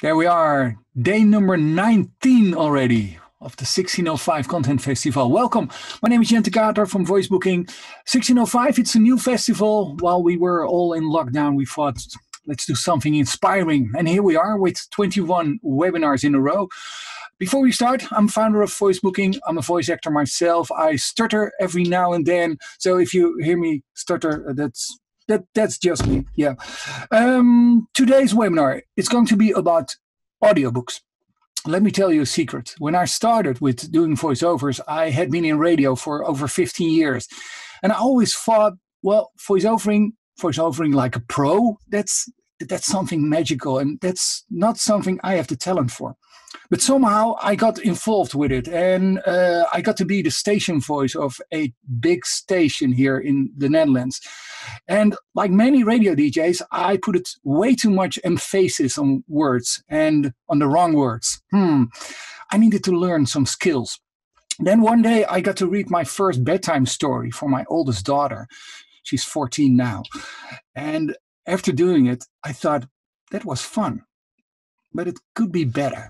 There we are, day number 19 already of the 1605 Content Festival. Welcome. My name is Jente Kater from Voice Booking. 1605, it's a new festival. While we were all in lockdown, we thought, let's do something inspiring. And here we are with 21 webinars in a row. Before we start, I'm founder of Voice Booking. I'm a voice actor myself. I stutter every now and then. So if you hear me stutter, uh, that's that that's just me. Yeah. Um, today's webinar is going to be about audiobooks. Let me tell you a secret. When I started with doing voiceovers, I had been in radio for over 15 years, and I always thought, well, voiceovering, voiceovering like a pro, that's that's something magical, and that's not something I have the talent for. But somehow I got involved with it, and uh, I got to be the station voice of a big station here in the Netherlands. And like many radio DJs, I put it way too much emphasis on words and on the wrong words. Hmm. I needed to learn some skills. Then one day I got to read my first bedtime story for my oldest daughter. She's 14 now. And after doing it, I thought that was fun, but it could be better.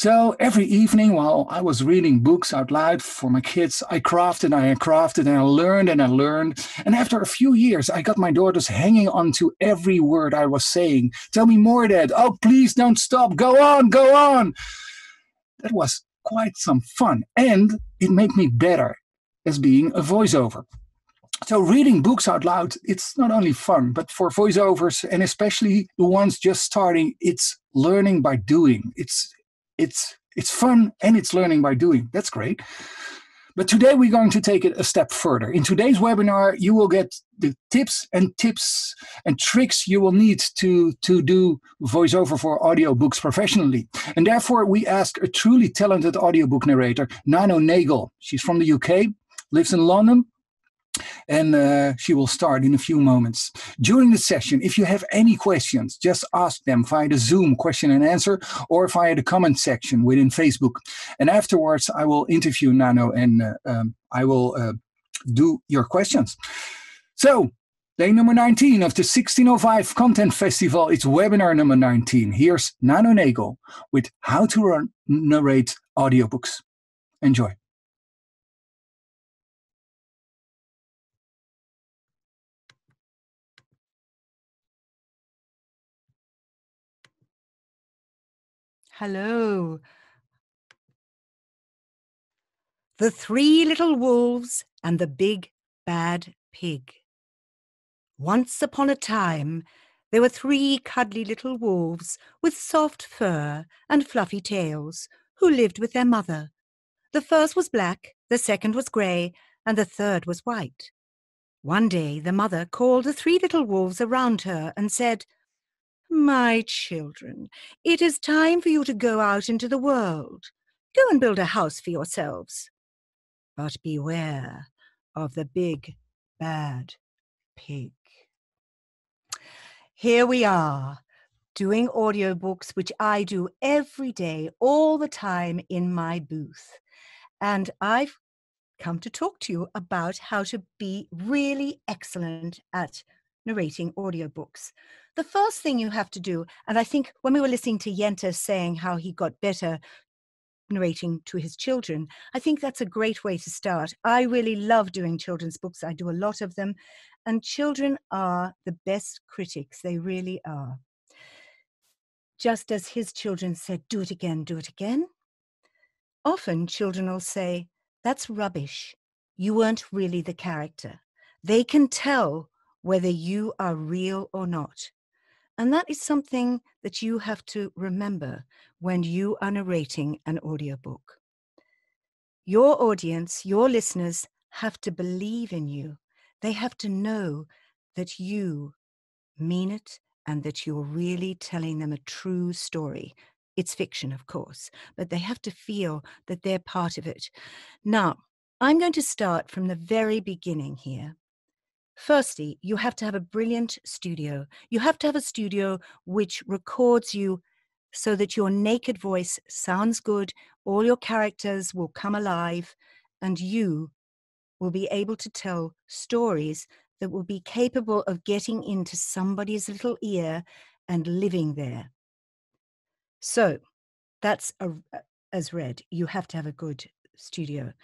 So every evening while I was reading books out loud for my kids, I crafted and I crafted and I learned and I learned. And after a few years, I got my daughters hanging on to every word I was saying. Tell me more, Dad. Oh, please don't stop. Go on, go on. That was quite some fun. And it made me better as being a voiceover. So reading books out loud, it's not only fun, but for voiceovers and especially the ones just starting, it's learning by doing. It's it's it's fun and it's learning by doing. That's great. But today we're going to take it a step further. In today's webinar, you will get the tips and tips and tricks you will need to, to do voiceover for audiobooks professionally. And therefore, we ask a truly talented audiobook narrator, Nano Nagle. She's from the UK, lives in London, and uh, she will start in a few moments. During the session, if you have any questions, just ask them via the Zoom question and answer or via the comment section within Facebook. And afterwards, I will interview Nano and uh, um, I will uh, do your questions. So, day number 19 of the 1605 Content Festival. It's webinar number 19. Here's Nano Nagle with how to narrate audiobooks. Enjoy. Hello. The Three Little Wolves and the Big Bad Pig. Once upon a time, there were three cuddly little wolves with soft fur and fluffy tails who lived with their mother. The first was black, the second was grey, and the third was white. One day the mother called the three little wolves around her and said, my children, it is time for you to go out into the world. Go and build a house for yourselves. But beware of the big, bad pig. Here we are, doing audiobooks, which I do every day, all the time in my booth. And I've come to talk to you about how to be really excellent at narrating audiobooks the first thing you have to do, and I think when we were listening to Jente saying how he got better narrating to his children, I think that's a great way to start. I really love doing children's books, I do a lot of them, and children are the best critics, they really are. Just as his children said, do it again, do it again. Often children will say, that's rubbish. You weren't really the character. They can tell whether you are real or not. And that is something that you have to remember when you are narrating an audiobook. Your audience, your listeners have to believe in you. They have to know that you mean it and that you're really telling them a true story. It's fiction, of course, but they have to feel that they're part of it. Now, I'm going to start from the very beginning here. Firstly, you have to have a brilliant studio. You have to have a studio which records you so that your naked voice sounds good, all your characters will come alive, and you will be able to tell stories that will be capable of getting into somebody's little ear and living there. So that's a, as read. You have to have a good studio.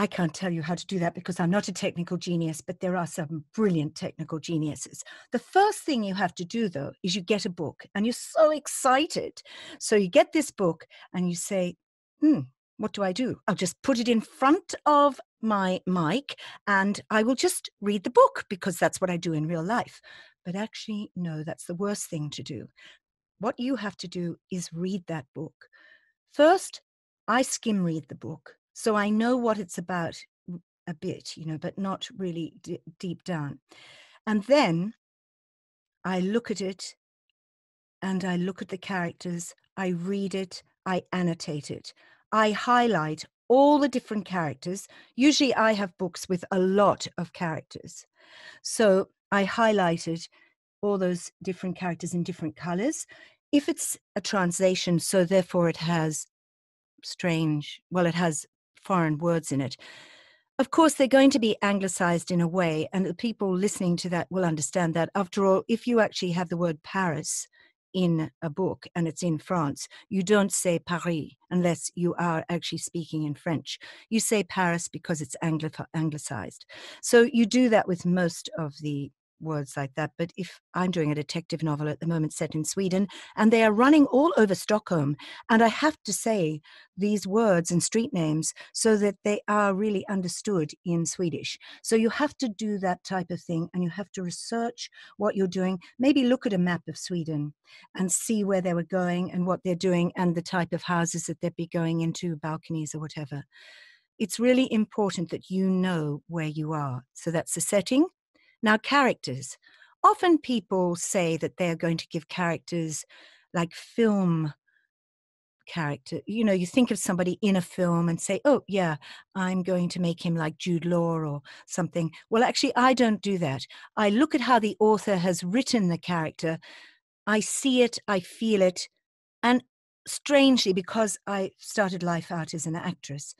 I can't tell you how to do that because I'm not a technical genius, but there are some brilliant technical geniuses. The first thing you have to do, though, is you get a book and you're so excited. So you get this book and you say, hmm, what do I do? I'll just put it in front of my mic and I will just read the book because that's what I do in real life. But actually, no, that's the worst thing to do. What you have to do is read that book. First, I skim read the book so I know what it's about a bit, you know, but not really d- deep down. And then I look at it and I look at the characters, I read it, I annotate it, I highlight all the different characters. Usually I have books with a lot of characters. So I highlighted all those different characters in different colors. If it's a translation, so therefore it has strange, well, it has foreign words in it. Of course, they're going to be anglicized in a way, and the people listening to that will understand that. After all, if you actually have the word Paris in a book and it's in France, you don't say Paris unless you are actually speaking in French. You say Paris because it's anglicized. So you do that with most of the words like that. But if I'm doing a detective novel at the moment set in Sweden, and they are running all over Stockholm, and I have to say these words and street names so that they are really understood in Swedish. So you have to do that type of thing, and you have to research what you're doing. Maybe look at a map of Sweden and see where they were going and what they're doing, and the type of houses that they'd be going into, balconies or whatever. It's really important that you know where you are. So that's the setting now, characters. Often people say that they're going to give characters like film character. You know, you think of somebody in a film and say, oh, yeah, I'm going to make him like Jude Law or something. Well, actually, I don't do that. I look at how the author has written the character, I see it, I feel it. And strangely, because I started life out as an actress,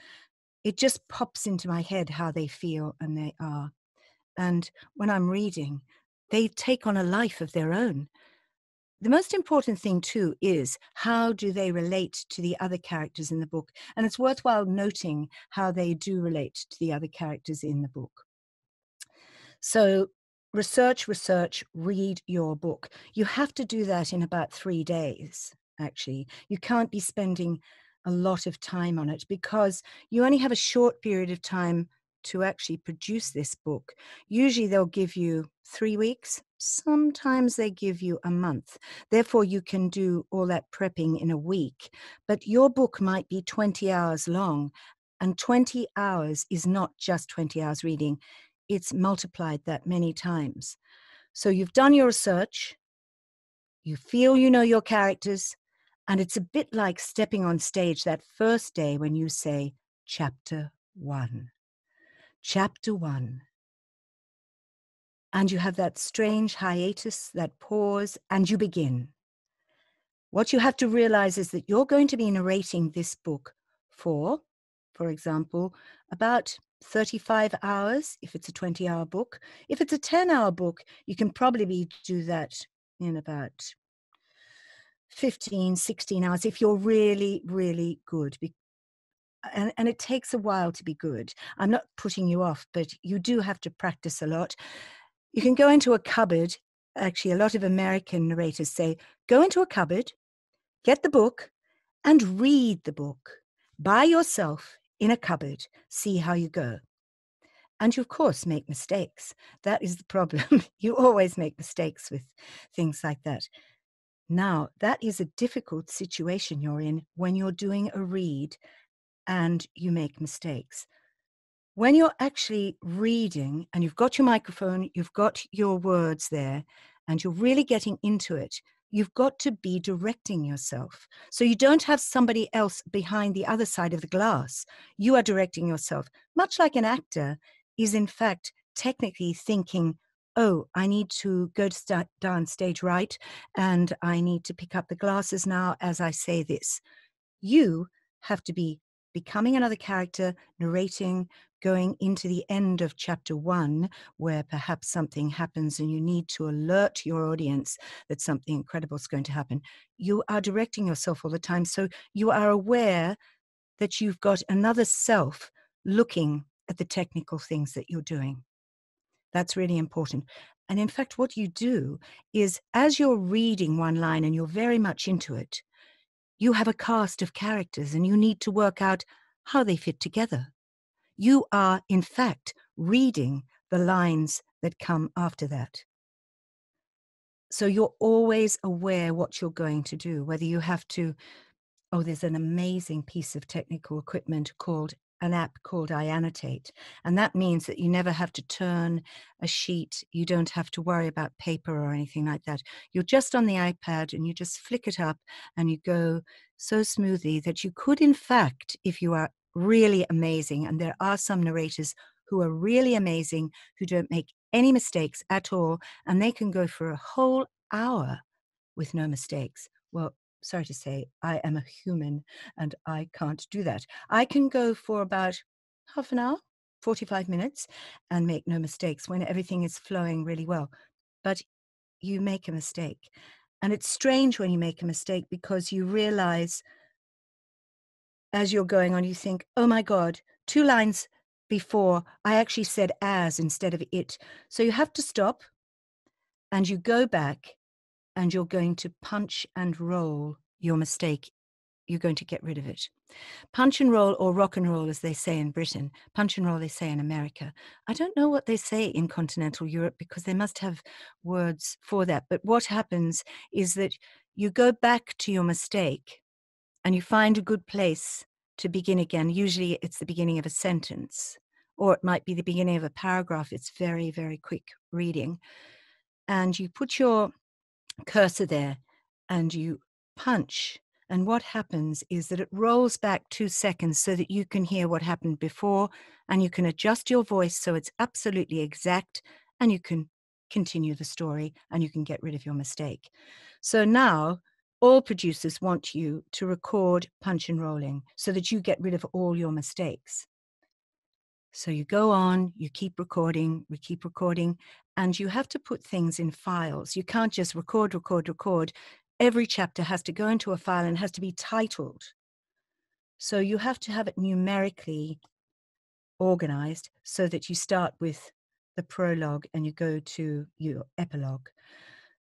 it just pops into my head how they feel and they are. And when I'm reading, they take on a life of their own. The most important thing, too, is how do they relate to the other characters in the book? And it's worthwhile noting how they do relate to the other characters in the book. So, research, research, read your book. You have to do that in about three days, actually. You can't be spending a lot of time on it because you only have a short period of time to actually produce this book. Usually they'll give you three weeks, sometimes they give you a month. Therefore, you can do all that prepping in a week. But your book might be 20 hours long, and 20 hours is not just 20 hours reading, it's multiplied that many times. So you've done your research, you feel you know your characters, and it's a bit like stepping on stage that first day when you say, Chapter One. Chapter 1. And you have that strange hiatus, that pause, and you begin. What you have to realize is that you're going to be narrating this book for, for example, about 35 hours if it's a 20 hour book. If it's a 10 hour book, you can probably do that in about 15, 16 hours if you're really, really good and, and it takes a while to be good. I'm not putting you off, but you do have to practice a lot. You can go into a cupboard. Actually, a lot of American narrators say go into a cupboard, get the book, and read the book by yourself in a cupboard. See how you go. And you, of course, make mistakes. That is the problem. you always make mistakes with things like that. Now, that is a difficult situation you're in when you're doing a read and you make mistakes. When you're actually reading and you've got your microphone, you've got your words there, and you're really getting into it, you've got to be directing yourself. So you don't have somebody else behind the other side of the glass. You are directing yourself, much like an actor is, in fact, technically thinking, oh, I need to go to start down stage right, and I need to pick up the glasses now as I say this. You have to be becoming another character, narrating, going into the end of chapter one, where perhaps something happens and you need to alert your audience that something incredible is going to happen, you are directing yourself all the time. So you are aware that you've got another self looking at the technical things that you're doing. That's really important. And in fact, what you do is as you're reading one line and you're very much into it, you have a cast of characters and you need to work out how they fit together. You are, in fact, reading the lines that come after that. So you're always aware what you're going to do, whether you have to. Oh, there's an amazing piece of technical equipment called an app called iAnnotate. And that means that you never have to turn a sheet. You don't have to worry about paper or anything like that. You're just on the iPad and you just flick it up and you go so smoothly that you could, in fact, if you are really amazing, and there are some narrators who are really amazing, who don't make any mistakes at all, and they can go for a whole hour with no mistakes. Well, sorry to say, I am a human and I can't do that. I can go for about half an hour, 45 minutes, and make no mistakes when everything is flowing really well. But you make a mistake. And it's strange when you make a mistake because you realize as you're going on, you think, oh my God, two lines before I actually said as instead of it. So you have to stop and you go back and you're going to punch and roll your mistake. You're going to get rid of it. Punch and roll, or rock and roll, as they say in Britain. Punch and roll, they say in America. I don't know what they say in continental Europe because they must have words for that. But what happens is that you go back to your mistake and you find a good place to begin again. Usually it's the beginning of a sentence, or it might be the beginning of a paragraph. It's very, very quick reading. And you put your cursor there and you punch. And what happens is that it rolls back two seconds so that you can hear what happened before and you can adjust your voice so it's absolutely exact and you can continue the story and you can get rid of your mistake. So now all producers want you to record punch and rolling so that you get rid of all your mistakes. So you go on, you keep recording, we keep recording, and you have to put things in files. You can't just record, record, record. Every chapter has to go into a file and has to be titled. So you have to have it numerically organized so that you start with the prologue and you go to your epilogue.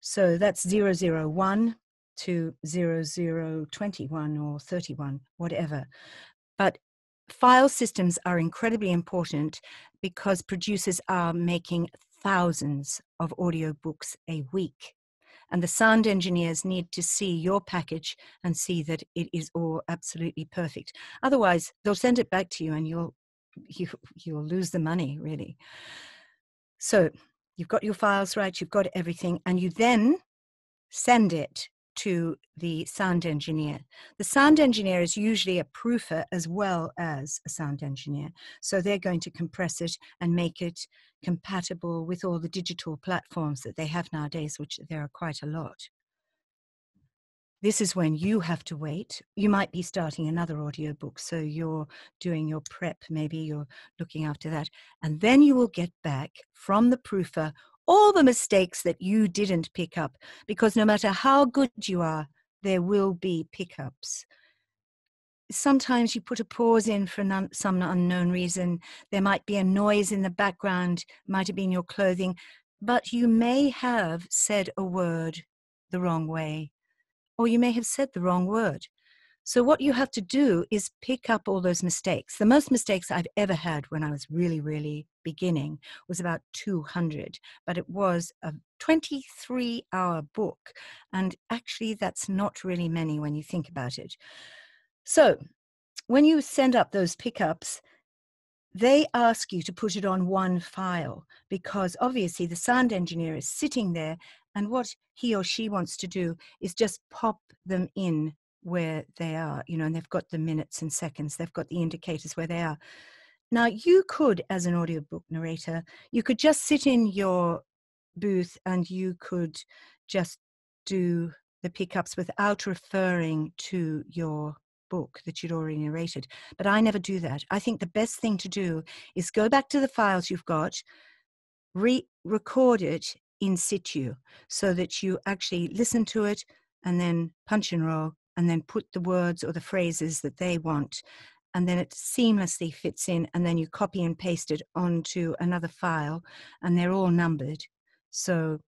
So that's 001 to 0021 or 31, whatever. But file systems are incredibly important because producers are making thousands of audiobooks a week. And the sound engineers need to see your package and see that it is all absolutely perfect. Otherwise, they'll send it back to you and you'll you, you'll lose the money, really. So you've got your files right, you've got everything, and you then send it to the sound engineer. The sound engineer is usually a proofer as well as a sound engineer. So they're going to compress it and make it compatible with all the digital platforms that they have nowadays, which there are quite a lot. This is when you have to wait. You might be starting another audiobook, so you're doing your prep, maybe you're looking after that. And then you will get back from the proofer all the mistakes that you didn't pick up, because no matter how good you are, there will be pickups. Sometimes you put a pause in for some unknown reason. There might be a noise in the background, might have been your clothing, but you may have said a word the wrong way, or you may have said the wrong word. So, what you have to do is pick up all those mistakes. The most mistakes I've ever had when I was really, really beginning was about 200, but it was a 23 hour book. And actually, that's not really many when you think about it. So, when you send up those pickups, they ask you to put it on one file because obviously the sound engineer is sitting there and what he or she wants to do is just pop them in where they are, you know, and they've got the minutes and seconds, they've got the indicators where they are. Now, you could, as an audiobook narrator, you could just sit in your booth and you could just do the pickups without referring to your book that you'd already narrated. But I never do that. I think the best thing to do is go back to the files you've got, re record it in situ so that you actually listen to it and then punch and roll and then put the words or the phrases that they want and then it seamlessly fits in and then you copy and paste it onto another file and they're all numbered. So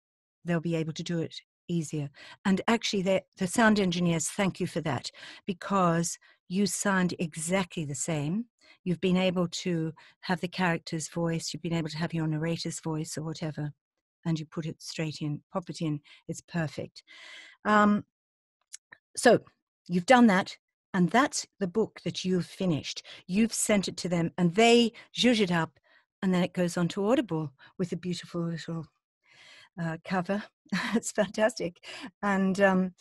they'll be able to do it easier. And actually the sound engineers thank you for that because you sound exactly the same. You've been able to have the character's voice you've been able to have your narrator's voice or whatever and you put it straight in pop it in it's perfect. Um, so you've done that and that's the book that you've finished. You've sent it to them and they zhuzh it up and then it goes on to Audible with a beautiful little uh, cover. it's fantastic. And um,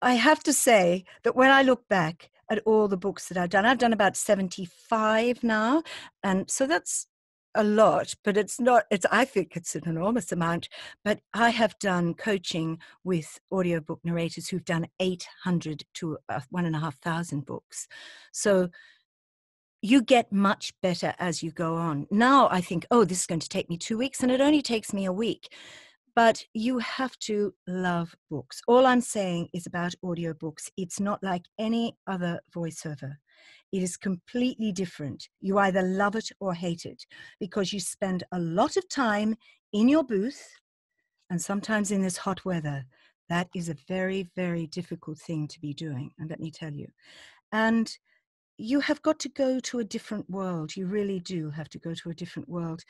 I have to say that when I look back at all the books that I've done, I've done about 75 now. And so that's a lot, but it's not, it's, I think it's an enormous amount. But I have done coaching with audiobook narrators who've done 800 to uh, one and a half thousand books. So you get much better as you go on. Now I think, oh, this is going to take me two weeks, and it only takes me a week. But you have to love books. All I'm saying is about audiobooks. It's not like any other voiceover. It is completely different. You either love it or hate it because you spend a lot of time in your booth and sometimes in this hot weather. That is a very, very difficult thing to be doing. And let me tell you. And you have got to go to a different world. You really do have to go to a different world.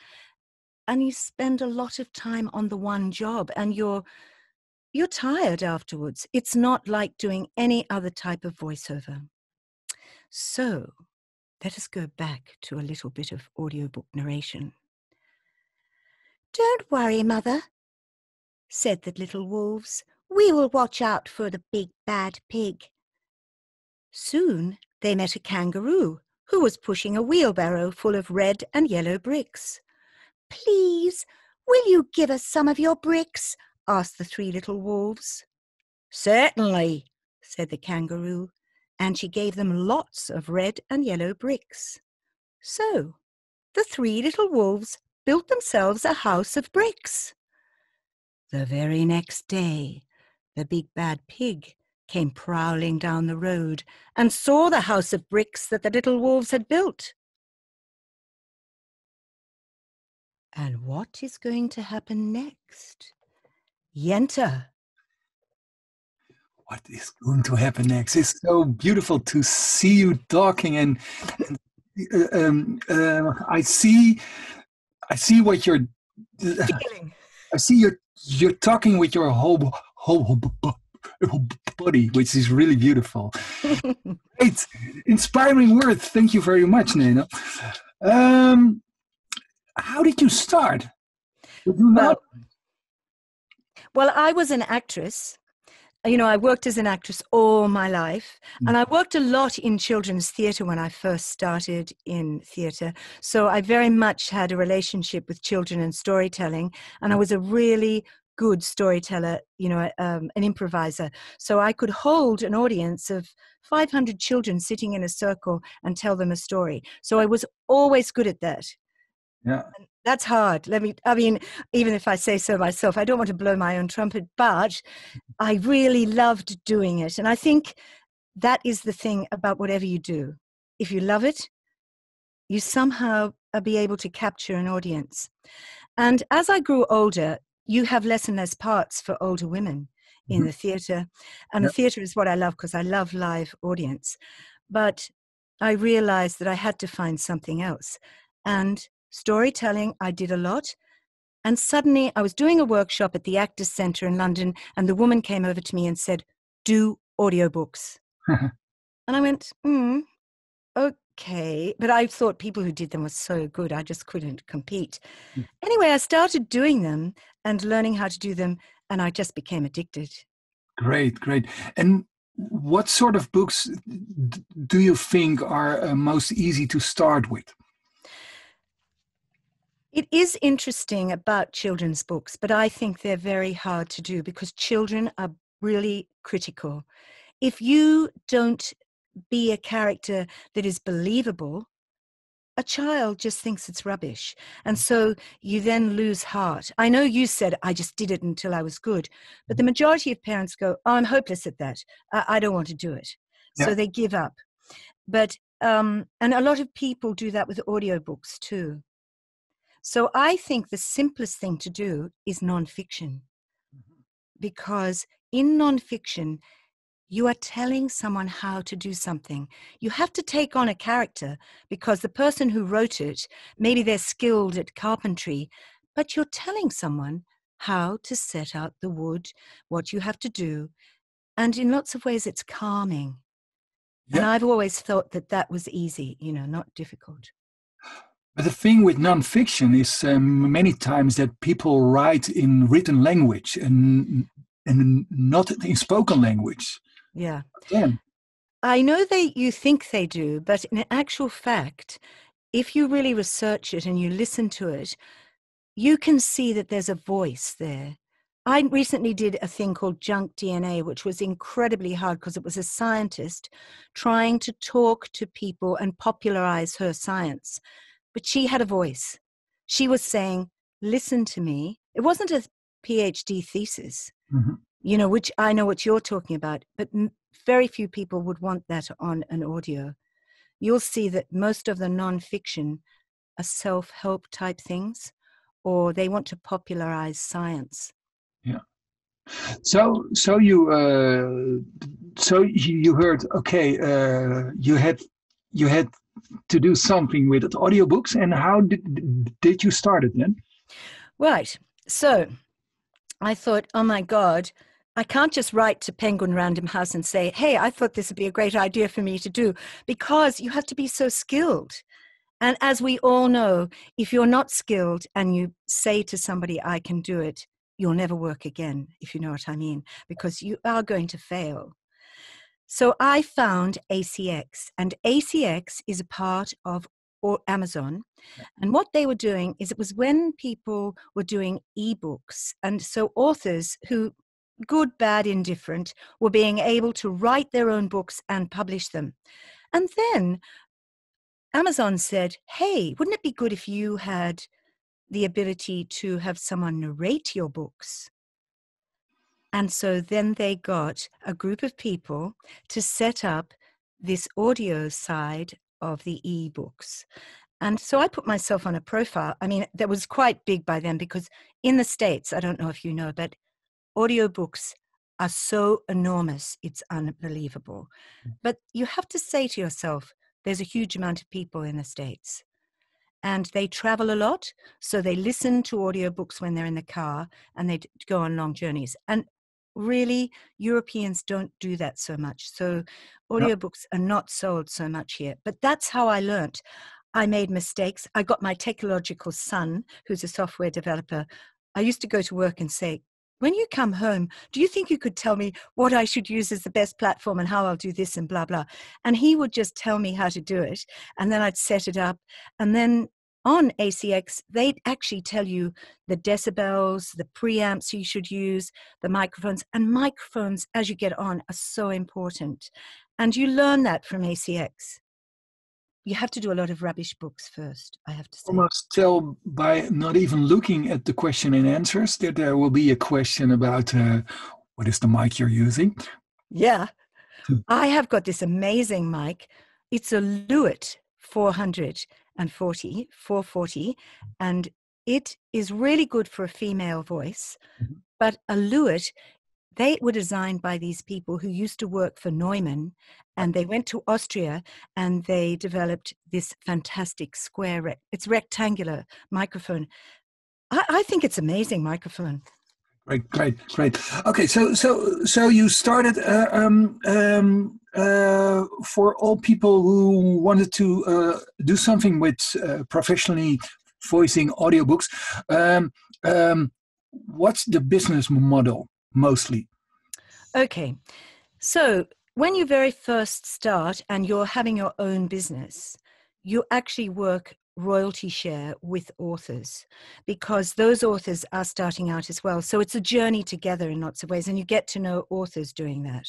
And you spend a lot of time on the one job and you're you're tired afterwards. It's not like doing any other type of voiceover. So let us go back to a little bit of audiobook narration. Don't worry, Mother, said the little wolves. We will watch out for the big bad pig. Soon they met a kangaroo who was pushing a wheelbarrow full of red and yellow bricks. Please, will you give us some of your bricks? asked the three little wolves. Certainly, said the kangaroo, and she gave them lots of red and yellow bricks. So the three little wolves built themselves a house of bricks. The very next day, the big bad pig came prowling down the road and saw the house of bricks that the little wolves had built. And what is going to happen next? Jente what is going to happen next? It's so beautiful to see you talking, and, and uh, um, uh, I see, I see what you're. Uh, I see you're you're talking with your whole whole, whole body, which is really beautiful. Great, inspiring words. Thank you very much, Nena. Um, how did you start? Well, well, I was an actress you know, I worked as an actress all my life, mm. and I worked a lot in children's theatre when I first started in theatre. So I very much had a relationship with children and storytelling, and I was a really good storyteller, you know, um, an improviser. So I could hold an audience of 500 children sitting in a circle and tell them a story. So I was always good at that. Yeah. And that's hard. Let me, I mean, even if I say so myself, I don't want to blow my own trumpet, but I really loved doing it. And I think that is the thing about whatever you do. If you love it, you somehow be able to capture an audience. And as I grew older, you have less and less parts for older women in mm-hmm. the theatre. And yep. the theatre is what I love because I love live audience. But I realized that I had to find something else. And storytelling, I did a lot. And suddenly I was doing a workshop at the Actors Centre in London, and the woman came over to me and said, Do audiobooks. and I went, hmm, okay. But I thought people who did them were so good, I just couldn't compete. Mm. Anyway, I started doing them and learning how to do them, and I just became addicted. Great, great. And what sort of books do you think are uh, most easy to start with? It is interesting about children's books, but I think they're very hard to do because children are really critical. If you don't be a character that is believable, a child just thinks it's rubbish. And so you then lose heart. I know you said, I just did it until I was good. But the majority of parents go, Oh, I'm hopeless at that. I, I don't want to do it. Yeah. So they give up. But, um, and a lot of people do that with audiobooks too. So I think the simplest thing to do is nonfiction. Mm-hmm. Because in nonfiction, you are telling someone how to do something. You have to take on a character because the person who wrote it, maybe they're skilled at carpentry, but you're telling someone how to set out the wood, what you have to do. And in lots of ways, it's calming. Yeah. And I've always thought that that was easy, you know, not difficult. But the thing with nonfiction is um, many times that people write in written language and and not in spoken language. Yeah. Again. I know that you think they do, but in actual fact, if you really research it and you listen to it, you can see that there's a voice there. I recently did a thing called Junk DNA, which was incredibly hard because it was a scientist trying to talk to people and popularize her science. But she had a voice. She was saying, Listen to me. It wasn't a PhD thesis. Mm-hmm you know, which I know what you're talking about, but very few people would want that on an audio. You'll see that most of the nonfiction are self help type things, or they want to popularize science. Yeah. So, so you, uh, so you heard, okay, uh, you had, you had to do something with it, audiobooks, and how did did you start it then? Right. So, I thought, oh my God, I can't just write to Penguin Random House and say, hey, I thought this would be a great idea for me to do, because you have to be so skilled. And as we all know, if you're not skilled and you say to somebody, I can do it, you'll never work again, if you know what I mean, because you are going to fail. So I found ACX, and ACX is a part of Amazon. And what they were doing is it was when people were doing ebooks. And so authors who good, bad, indifferent, were being able to write their own books and publish them. And then Amazon said, hey, wouldn't it be good if you had the ability to have someone narrate your books? And so then they got a group of people to set up this audio side of the e-books. And so I put myself on a profile. I mean, that was quite big by then because in the States, I don't know if you know, but audiobooks are so enormous, it's unbelievable. Mm. But you have to say to yourself, there's a huge amount of people in the States. And they travel a lot, so they listen to audiobooks when they're in the car and they go on long journeys. And really, Europeans don't do that so much. So audiobooks are not sold so much here. But that's how I learnt. I made mistakes. I got my technological son, who's a software developer. I used to go to work and say, when you come home, do you think you could tell me what I should use as the best platform and how I'll do this and blah, blah? And he would just tell me how to do it. And then I'd set it up. And then on ACX, they'd actually tell you the decibels, the preamps you should use, the microphones. And microphones, as you get on, are so important. And you learn that from ACX you have to do a lot of rubbish books first i have to say almost tell by not even looking at the question and answers that there will be a question about uh, what is the mic you're using yeah hmm. i have got this amazing mic it's a lewitt 440 440 and it is really good for a female voice mm-hmm. but a lewitt they were designed by these people who used to work for Neumann and they went to Austria and they developed this fantastic square, it's rectangular microphone. I, I think it's amazing microphone. Great, great, great. Okay, so so so you started uh, um, um, uh, for all people who wanted to uh, do something with uh, professionally voicing audiobooks. Um, um, what's the business model? mostly? Okay. So when you very first start and you're having your own business, you actually work royalty share with authors because those authors are starting out as well. So it's a journey together in lots of ways, and you get to know authors doing that.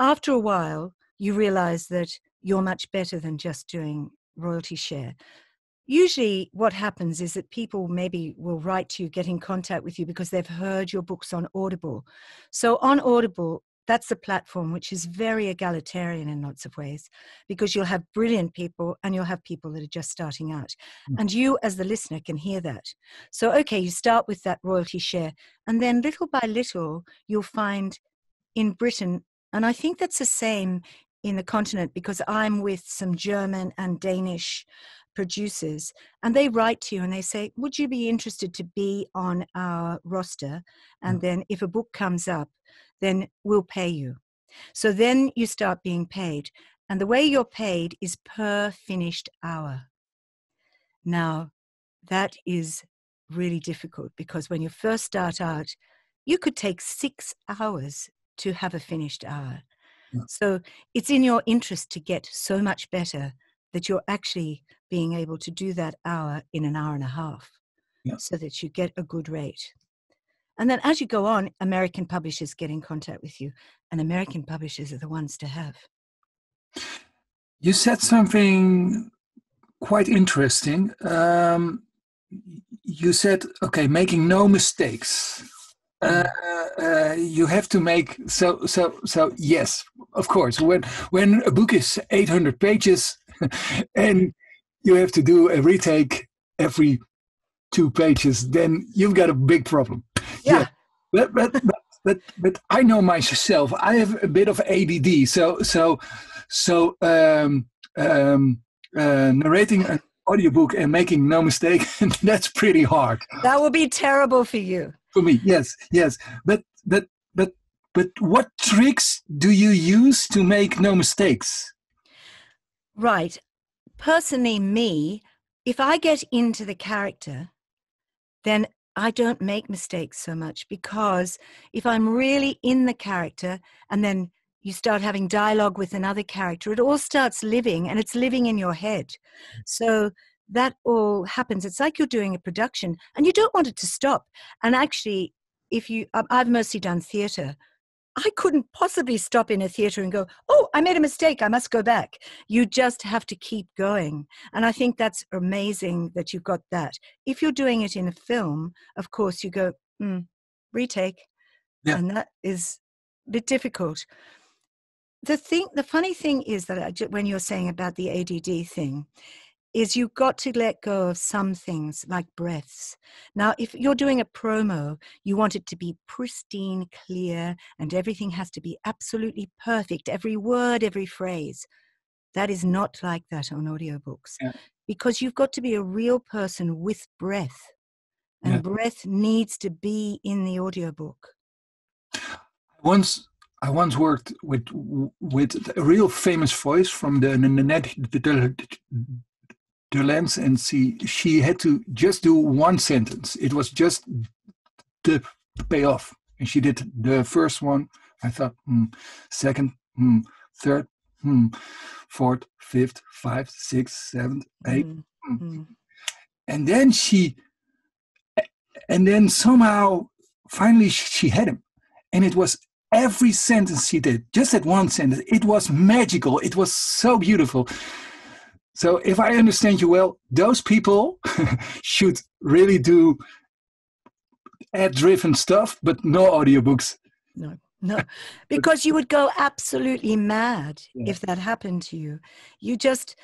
After a while, you realize that you're much better than just doing royalty share. Usually, what happens is that people maybe will write to you, get in contact with you because they've heard your books on Audible. So, on Audible, that's a platform which is very egalitarian in lots of ways because you'll have brilliant people and you'll have people that are just starting out. Mm. And you, as the listener, can hear that. So, okay, you start with that royalty share, and then little by little, you'll find in Britain, and I think that's the same in the continent because I'm with some German and Danish producers and they write to you and they say would you be interested to be on our roster? And mm. then if a book comes up then we'll pay you. So then you start being paid and the way you're paid is per finished hour. Now that is really difficult because when you first start out you could take six hours to have a finished hour yeah. so it's in your interest to get so much better that you're actually being able to do that hour in an hour and a half yeah. so that you get a good rate. And then as you go on, American publishers get in contact with you, and American publishers are the ones to have. You said something quite interesting. Um, you said, okay, making no mistakes. Uh, uh, you have to make so so so yes of course when when a book is 800 pages and you have to do a retake every two pages, then you've got a big problem. Yeah. yeah. But, but, but, but, but I know myself, I have a bit of ADD. So, so, so, um, um, uh, narrating an audiobook and making no mistake, that's pretty hard. That would be terrible for you. For me, yes, yes. But, but, but, but what tricks do you use to make no mistakes? Right personally, me, if I get into the character, then I don't make mistakes so much because if I'm really in the character and then you start having dialogue with another character, it all starts living and it's living in your head. So that all happens. It's like you're doing a production and you don't want it to stop. And actually, if you, I've mostly done theatre. I couldn't possibly stop in a theater and go, oh, I made a mistake. I must go back. You just have to keep going. And I think that's amazing that you've got that. If you're doing it in a film, of course, you go, mm, retake. Yeah. And that is a bit difficult. The thing, the funny thing is that I, when you're saying about the ADD thing, is you've got to let go of some things like breaths. Now, if you're doing a promo, you want it to be pristine, clear, and everything has to be absolutely perfect every word, every phrase. That is not like that on audiobooks yeah. because you've got to be a real person with breath, and yeah. breath needs to be in the audiobook. Once I once worked with with a real famous voice from the, the, the, the lens and see she had to just do one sentence. It was just the payoff. And she did the first one. I thought hmm, second hmm, third hmm, fourth fifth five six seven eight hmm. mm-hmm. and then she and then somehow finally she had him. And it was every sentence she did just that one sentence. It was magical. It was so beautiful so, if I understand you well, those people should really do ad driven stuff, but no audiobooks. No, no, because you would go absolutely mad yeah. if that happened to you. You just,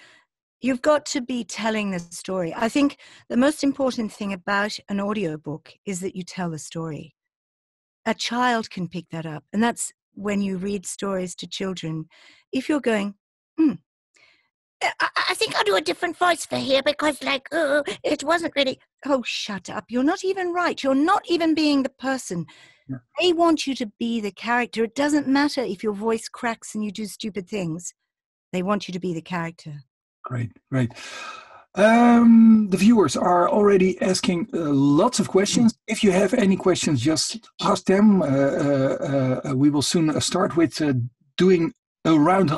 you've got to be telling the story. I think the most important thing about an audiobook is that you tell the story. A child can pick that up. And that's when you read stories to children. If you're going, I, I think I'll do a different voice for here because, like, uh, it wasn't really. Oh, shut up. You're not even right. You're not even being the person. Yeah. They want you to be the character. It doesn't matter if your voice cracks and you do stupid things. They want you to be the character. Great, great. Um, the viewers are already asking uh, lots of questions. Mm. If you have any questions, just ask them. Uh, uh, uh we will soon start with uh, doing a round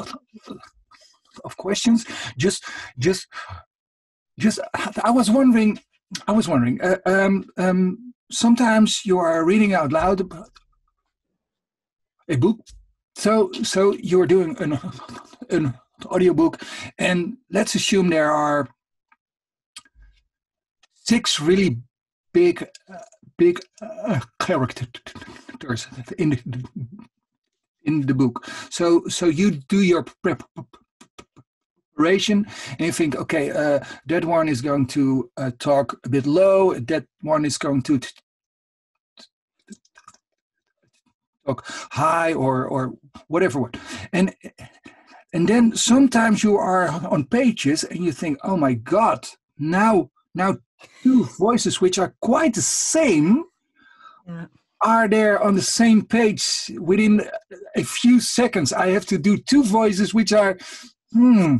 of questions. Just, just, just. I was wondering. I was wondering. Uh, um, um, sometimes you are reading out loud a book. So, so you're doing an an audiobook, and let's assume there are six really big, uh, big uh, characters in the, in the book. So, so you do your preparation, and you think, okay, uh, that one is going to uh, talk a bit low. That one is going to talk high, or or whatever. And and then sometimes you are on pages and you think, oh my god, now now two voices which are quite the same yeah. are there on the same page within a few seconds. I have to do two voices which are hmm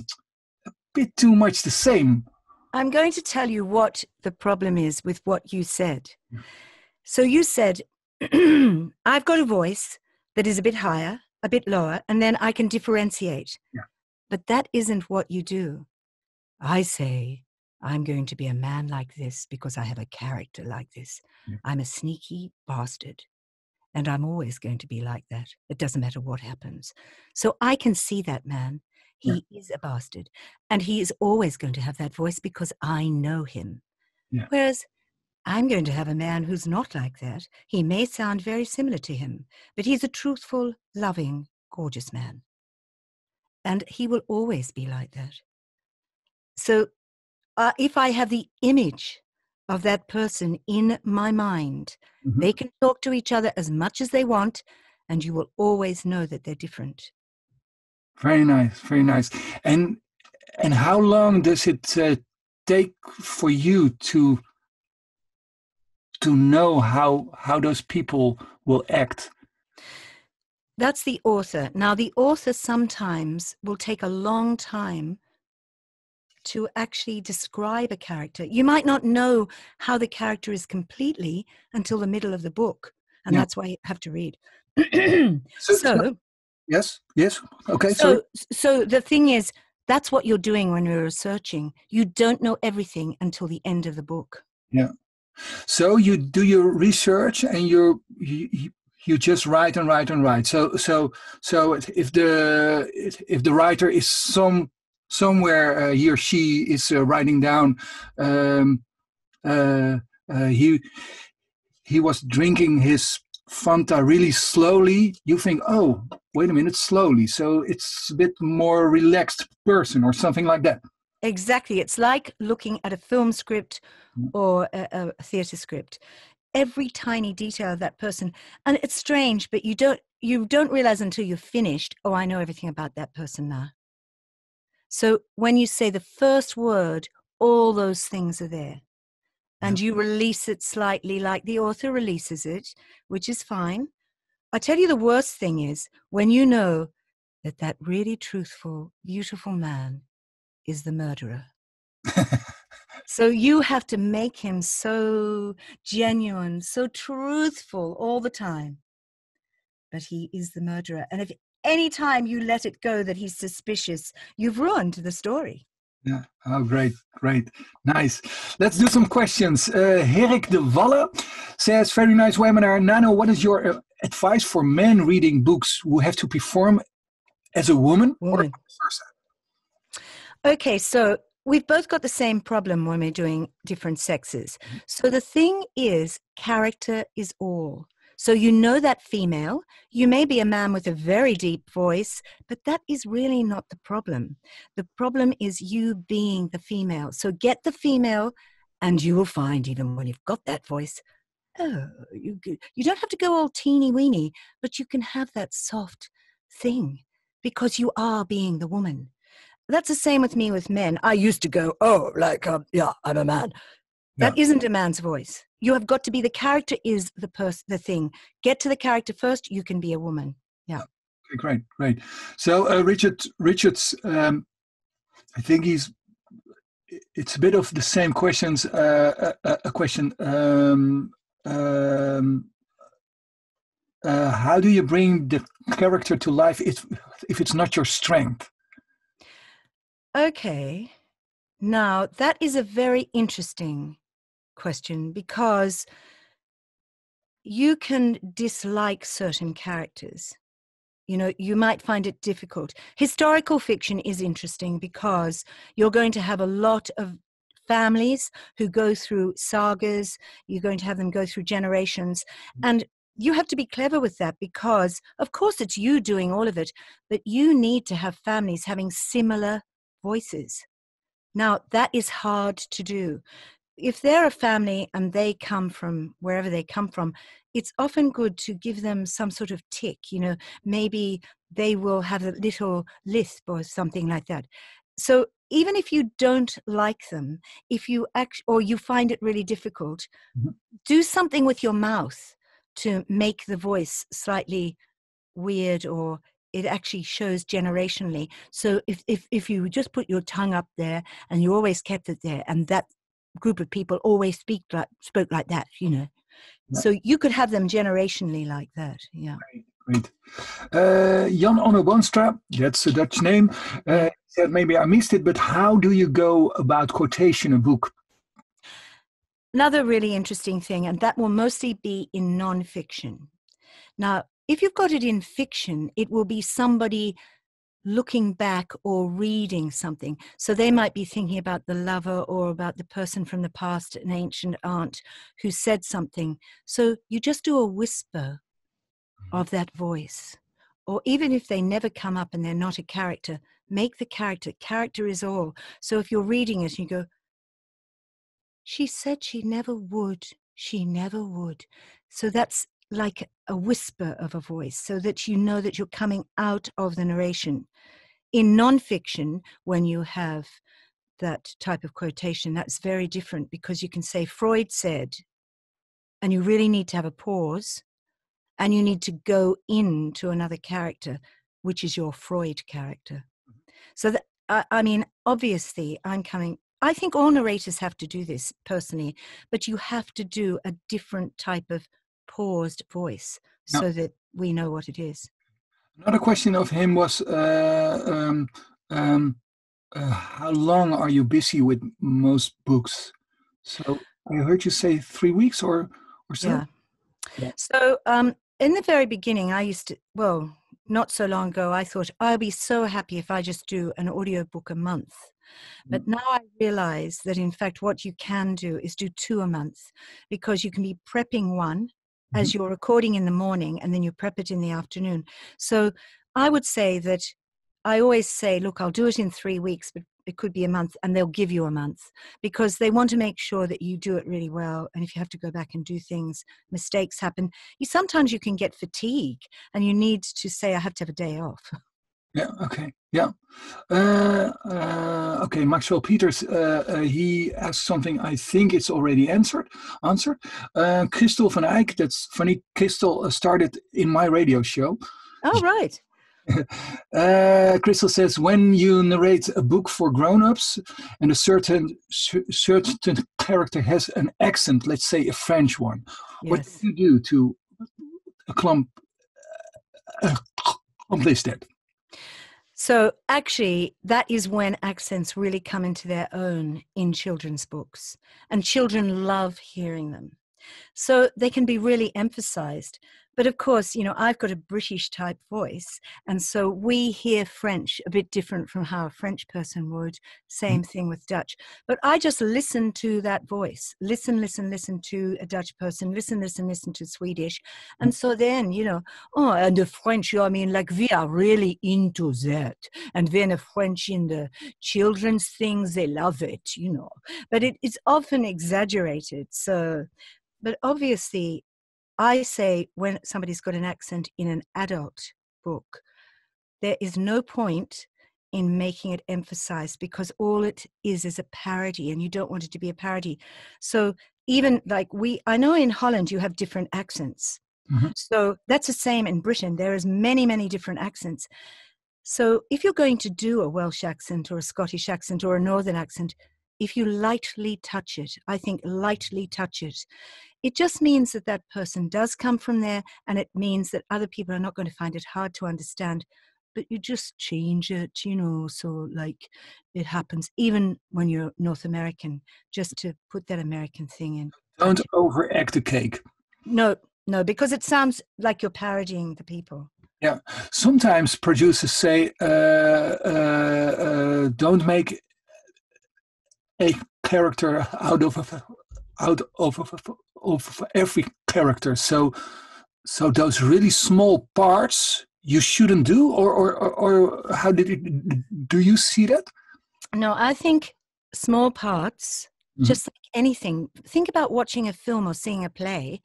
bit too much the same. I'm going to tell you what the problem is with what you said. So you said, I've got a voice that is a bit higher a bit lower, and then I can differentiate. Yeah. But that isn't what you do. I say, I'm going to be a man like this because I have a character like this. Yeah. I'm a sneaky bastard. And I'm always going to be like that. It doesn't matter what happens. So I can see that man. He yeah. is a bastard. And he is always going to have that voice because I know him. Yeah. Whereas I'm going to have a man who's not like that. He may sound very similar to him, but he's a truthful, loving, gorgeous man. And he will always be like that. So uh, if I have the image of that person in my mind, mm-hmm. they can talk to each other as much as they want, and you will always know that they're different. Very nice, very nice. And and how long does it uh, take for you to to know how how those people will act? That's the author. Now the author sometimes will take a long time to actually describe a character. You might not know how the character is completely until the middle of the book and yeah. that's why you have to read. So, so, yes yes. Okay so so the thing is that's what you're doing when you're researching. You don't know everything until the end of the book. Yeah. So you do your research and you you, you just write and write and write. So so so if the if the writer is some somewhere uh, he or she is uh, writing down um, uh, uh he he was drinking his Fanta really slowly, you think, oh, wait a minute, slowly. So it's a bit more relaxed person or something like that. Exactly. It's like looking at a film script mm. or a, a theatre script. Every tiny detail of that person, and it's strange, but you don't you don't realize until you're finished. Oh, I know everything about that person now. So when you say the first word, all those things are there, and you release it slightly, like the author releases it, which is fine. I tell you, the worst thing is when you know that that really truthful, beautiful man is the murderer. so you have to make him so genuine, so truthful all the time. But he is the murderer. And if any time you let it go that he's suspicious, you've ruined the story. Yeah. Oh, great, great, nice. Let's do some questions. Uh, Herik de Walle says, "Very nice webinar, Nano. What is your uh, advice for men reading books who have to perform as a woman, woman. or vice versa?" Okay, so we've both got the same problem when we're doing different sexes. Mm-hmm. So the thing is, character is all. So you know that female, you may be a man with a very deep voice, but that is really not the problem. The problem is you being the female. So get the female, and you will find, even when you've got that voice, oh, you, you don't have to go all teeny weeny, but you can have that soft thing because you are being the woman that's the same with me with men. I used to go, oh, like, um, yeah, I'm a man. That not a man's voice. You have got to be the character is the person, the thing. Get to the character first. You can be a woman. Yeah. Okay, great, great. So uh, Richard, Richards, um, I think he's. It's a bit of the same questions. Uh, a, uh, uh, a, question. Um, um, uh, how do you bring the character to life if if it's not your strength? Okay. Now, that is a very interesting question because you can dislike certain characters. you know you might find it difficult. Historical fiction is interesting because you're going to have a lot of families who go through sagas you're going to have them go through generations mm. and you have to be clever with that because of course it's you doing all of it but you need to have families having similar voices. Now that is hard to do if they're a family and they come from wherever they come from it's often good to give them some sort of tick you know maybe they will have a little lisp or something like that so even if you don't like them if you act or you find it really difficult mm-hmm. do something with your mouth to make the voice slightly weird or it actually shows generationally so if, if if you just put your tongue up there and you always kept it there and that group of people always speak like spoke like that you know? Yeah. so you could have them generationally like that yeah. Great, great. Uh, jan onno boonstra that's a dutch name. Uh, said maybe i missed it but how do you go about quotation a book? Another really interesting thing and that will mostly be in non-fiction. Now if you've got it in fiction it will be somebody looking back or reading something. So they might be thinking about the lover or about the person from the past, an ancient aunt who said something. So you just do a whisper mm-hmm. of that voice. Or even if they never come up and they're not a character, make the character. Character is all. So if you're reading it and you go, she said she never would, she never would. So that's like a whisper of a voice so that you know that you're coming out of the narration. In nonfiction, when you have that type of quotation, that's very different because you can say, Freud said, and you really need to have a pause and you need to go into another character, which is your Freud character. Mm-hmm. So, that, I, I mean, obviously, I'm coming I think all narrators have to do this personally, but you have to do a different type of paused voice so that we know what it is. Another question of him was uh, um, um, uh, how long are you busy with most books? So I heard you say three weeks or, or so. Yeah. yeah. So um, in the very beginning, I used to, well, not so long ago, I thought I'll be so happy if I just do an audiobook a month. But mm. now I realize that in fact, what you can do is do two a month because you can be prepping one as mm-hmm. you're recording in the morning and then you prep it in the afternoon. So I would say that I always say, look, I'll do it in three weeks, but it could be a month, and they'll give you a month because they want to make sure that you do it really well. And if you have to go back and do things, mistakes happen. You sometimes you can get fatigue, and you need to say, I have to have a day off. Yeah. Okay. Yeah. Uh, uh, okay. Maxwell Peters. Uh, uh, he asked something. I think it's already answered. Answered. Uh, Crystal van Eyck. That's funny. Crystal uh, started in my radio show. Oh right. uh, Crystal says, when you narrate a book for grown-ups and a certain certain character has an accent, let's say a French one, yes. what do you do to clump, accomplish that? So, actually, that is when accents really come into their own in children's books, and children love hearing them. So, they can be really emphasized. But of course, you know, I've got a British type voice, and so we hear French a bit different from how a French person would. Same mm. thing with Dutch. But I just listen to that voice. Listen, listen, listen to a Dutch person. Listen, listen, listen to Swedish. And so then, you know, oh, and the French, you I mean, like we are really into that. And then the French in the children's things, they love it, you know. But it, it's often exaggerated. So, but obviously I say when somebody's got an accent in an adult book, there is no point in making it emphasized because all it is is a parody and you don't want it to be a parody. So even like we, I know in Holland you have different accents. Mm-hmm. So that's the same in Britain. There is many, many different accents. So if you're going to do a Welsh accent or a Scottish accent or a Northern accent, if you lightly touch it, I think lightly touch it, it just means that that person does come from there and it means that other people are not going to find it hard to understand but you just change it you know so like it happens even when you're north american just to put that american thing in don't overact the cake. No no because it sounds like you're parodying the people. Yeah, sometimes producers say, uh, uh, uh, "Don't make a character out of out of, of, of every character." So, so those really small parts you shouldn't do, or or or how did it? Do you see that? No, I think small parts, mm-hmm. just like anything. Think about watching a film or seeing a play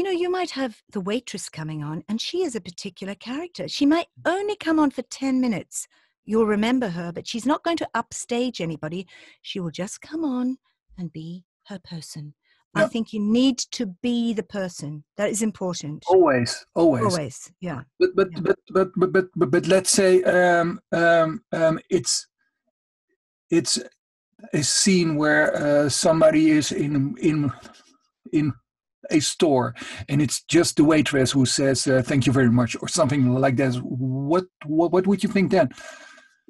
you know, you might have the waitress coming on and she is a particular character. She might only come on for 10 minutes. You'll remember her, but she's not going to upstage anybody. She will just come on and be her person. I think you need to be the person. That is important. Always, always, always. Yeah. But but yeah. But, but, but but but but let's say um, um, um, it's it's a scene where uh, somebody is in in in a store and it's just the waitress who says uh, thank you very much or something like that what, what what would you think then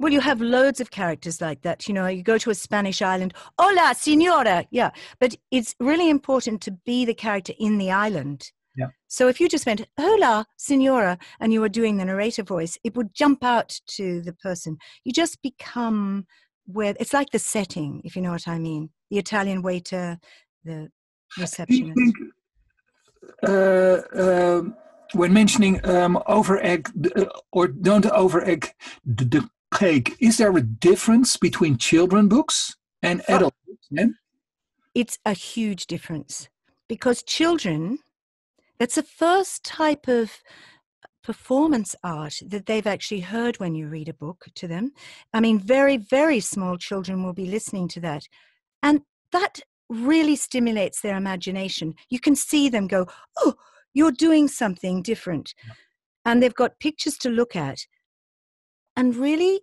well, you have loads of characters like that. You know, you go to a Spanish island, hola, senora. Yeah. But it's really important to be the character in the island. Yeah. So if you just went, hola, senora, and you were doing the narrator voice, it would jump out to the person. You just become where it's like the setting, if you know what I mean. The Italian waiter, the receptionist. Do you think uh, um, when mentioning um, over egg uh, or don't over egg the, the, is there a difference between children books and oh. adult books? Then? It's a huge difference because children, that's the first type of performance art that they've actually heard when you read a book to them. I mean, very, very small children will be listening to that. And that really stimulates their imagination. You can see them go, oh, you're doing something different. And they've got pictures to look at. And really,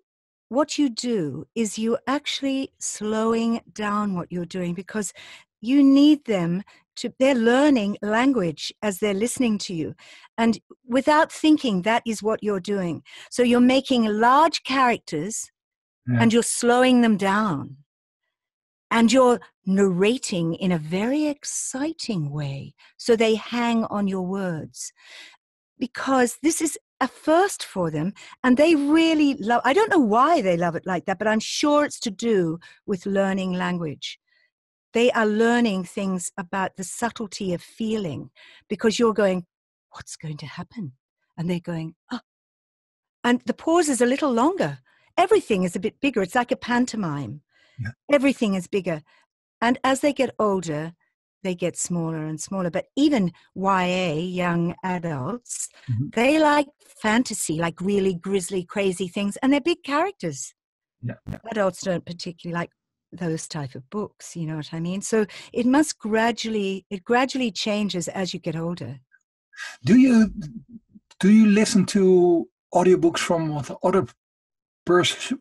what you do is you actually slowing down what you're doing because you need them to they're learning language as they're listening to you. And without thinking that is what you're doing. So you're making large characters yeah. and you're slowing them down. And you're narrating in a very exciting way so they hang on your words. Because this is a first for them and they really love i don't know why they love it like that but i'm sure it's to do with learning language. They are learning things about the subtlety of feeling because you're going what's going to happen? And they're going oh and the pause is a little longer. Everything is a bit bigger. It's like a pantomime. Yeah. Everything is bigger. And as they get older, they get smaller and smaller. But even YA, young adults, mm-hmm. they like fantasy, like really grisly, crazy things, and they're big characters. Yeah, yeah. Adults don't particularly like those type of books, you know what I mean? So it must gradually, it gradually changes as you get older. Do you do you listen to audiobooks from other persons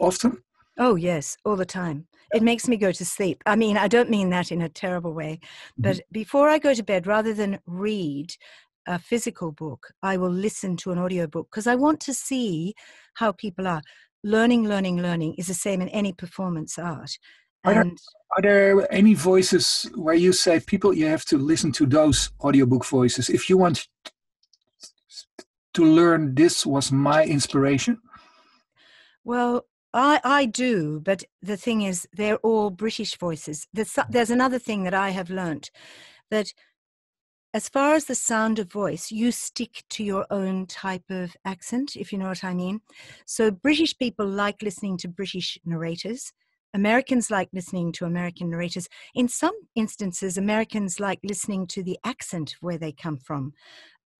often? Oh, yes, all the time. It makes me go to sleep. I mean, I don't mean that in a terrible way, but mm-hmm. before I go to bed, rather than read a physical book, I will listen to an audiobook because I want to see how people are. Learning, learning, learning is the same in any performance art. Are there, are there any voices where you say people you have to listen to those audiobook voices if you want to learn this was my inspiration? Well, I, I do, but the thing is, they're all British voices. There's, there's another thing that I have learnt that as far as the sound of voice, you stick to your own type of accent, if you know what I mean. So, British people like listening to British narrators. Americans like listening to American narrators. In some instances, Americans like listening to the accent where they come from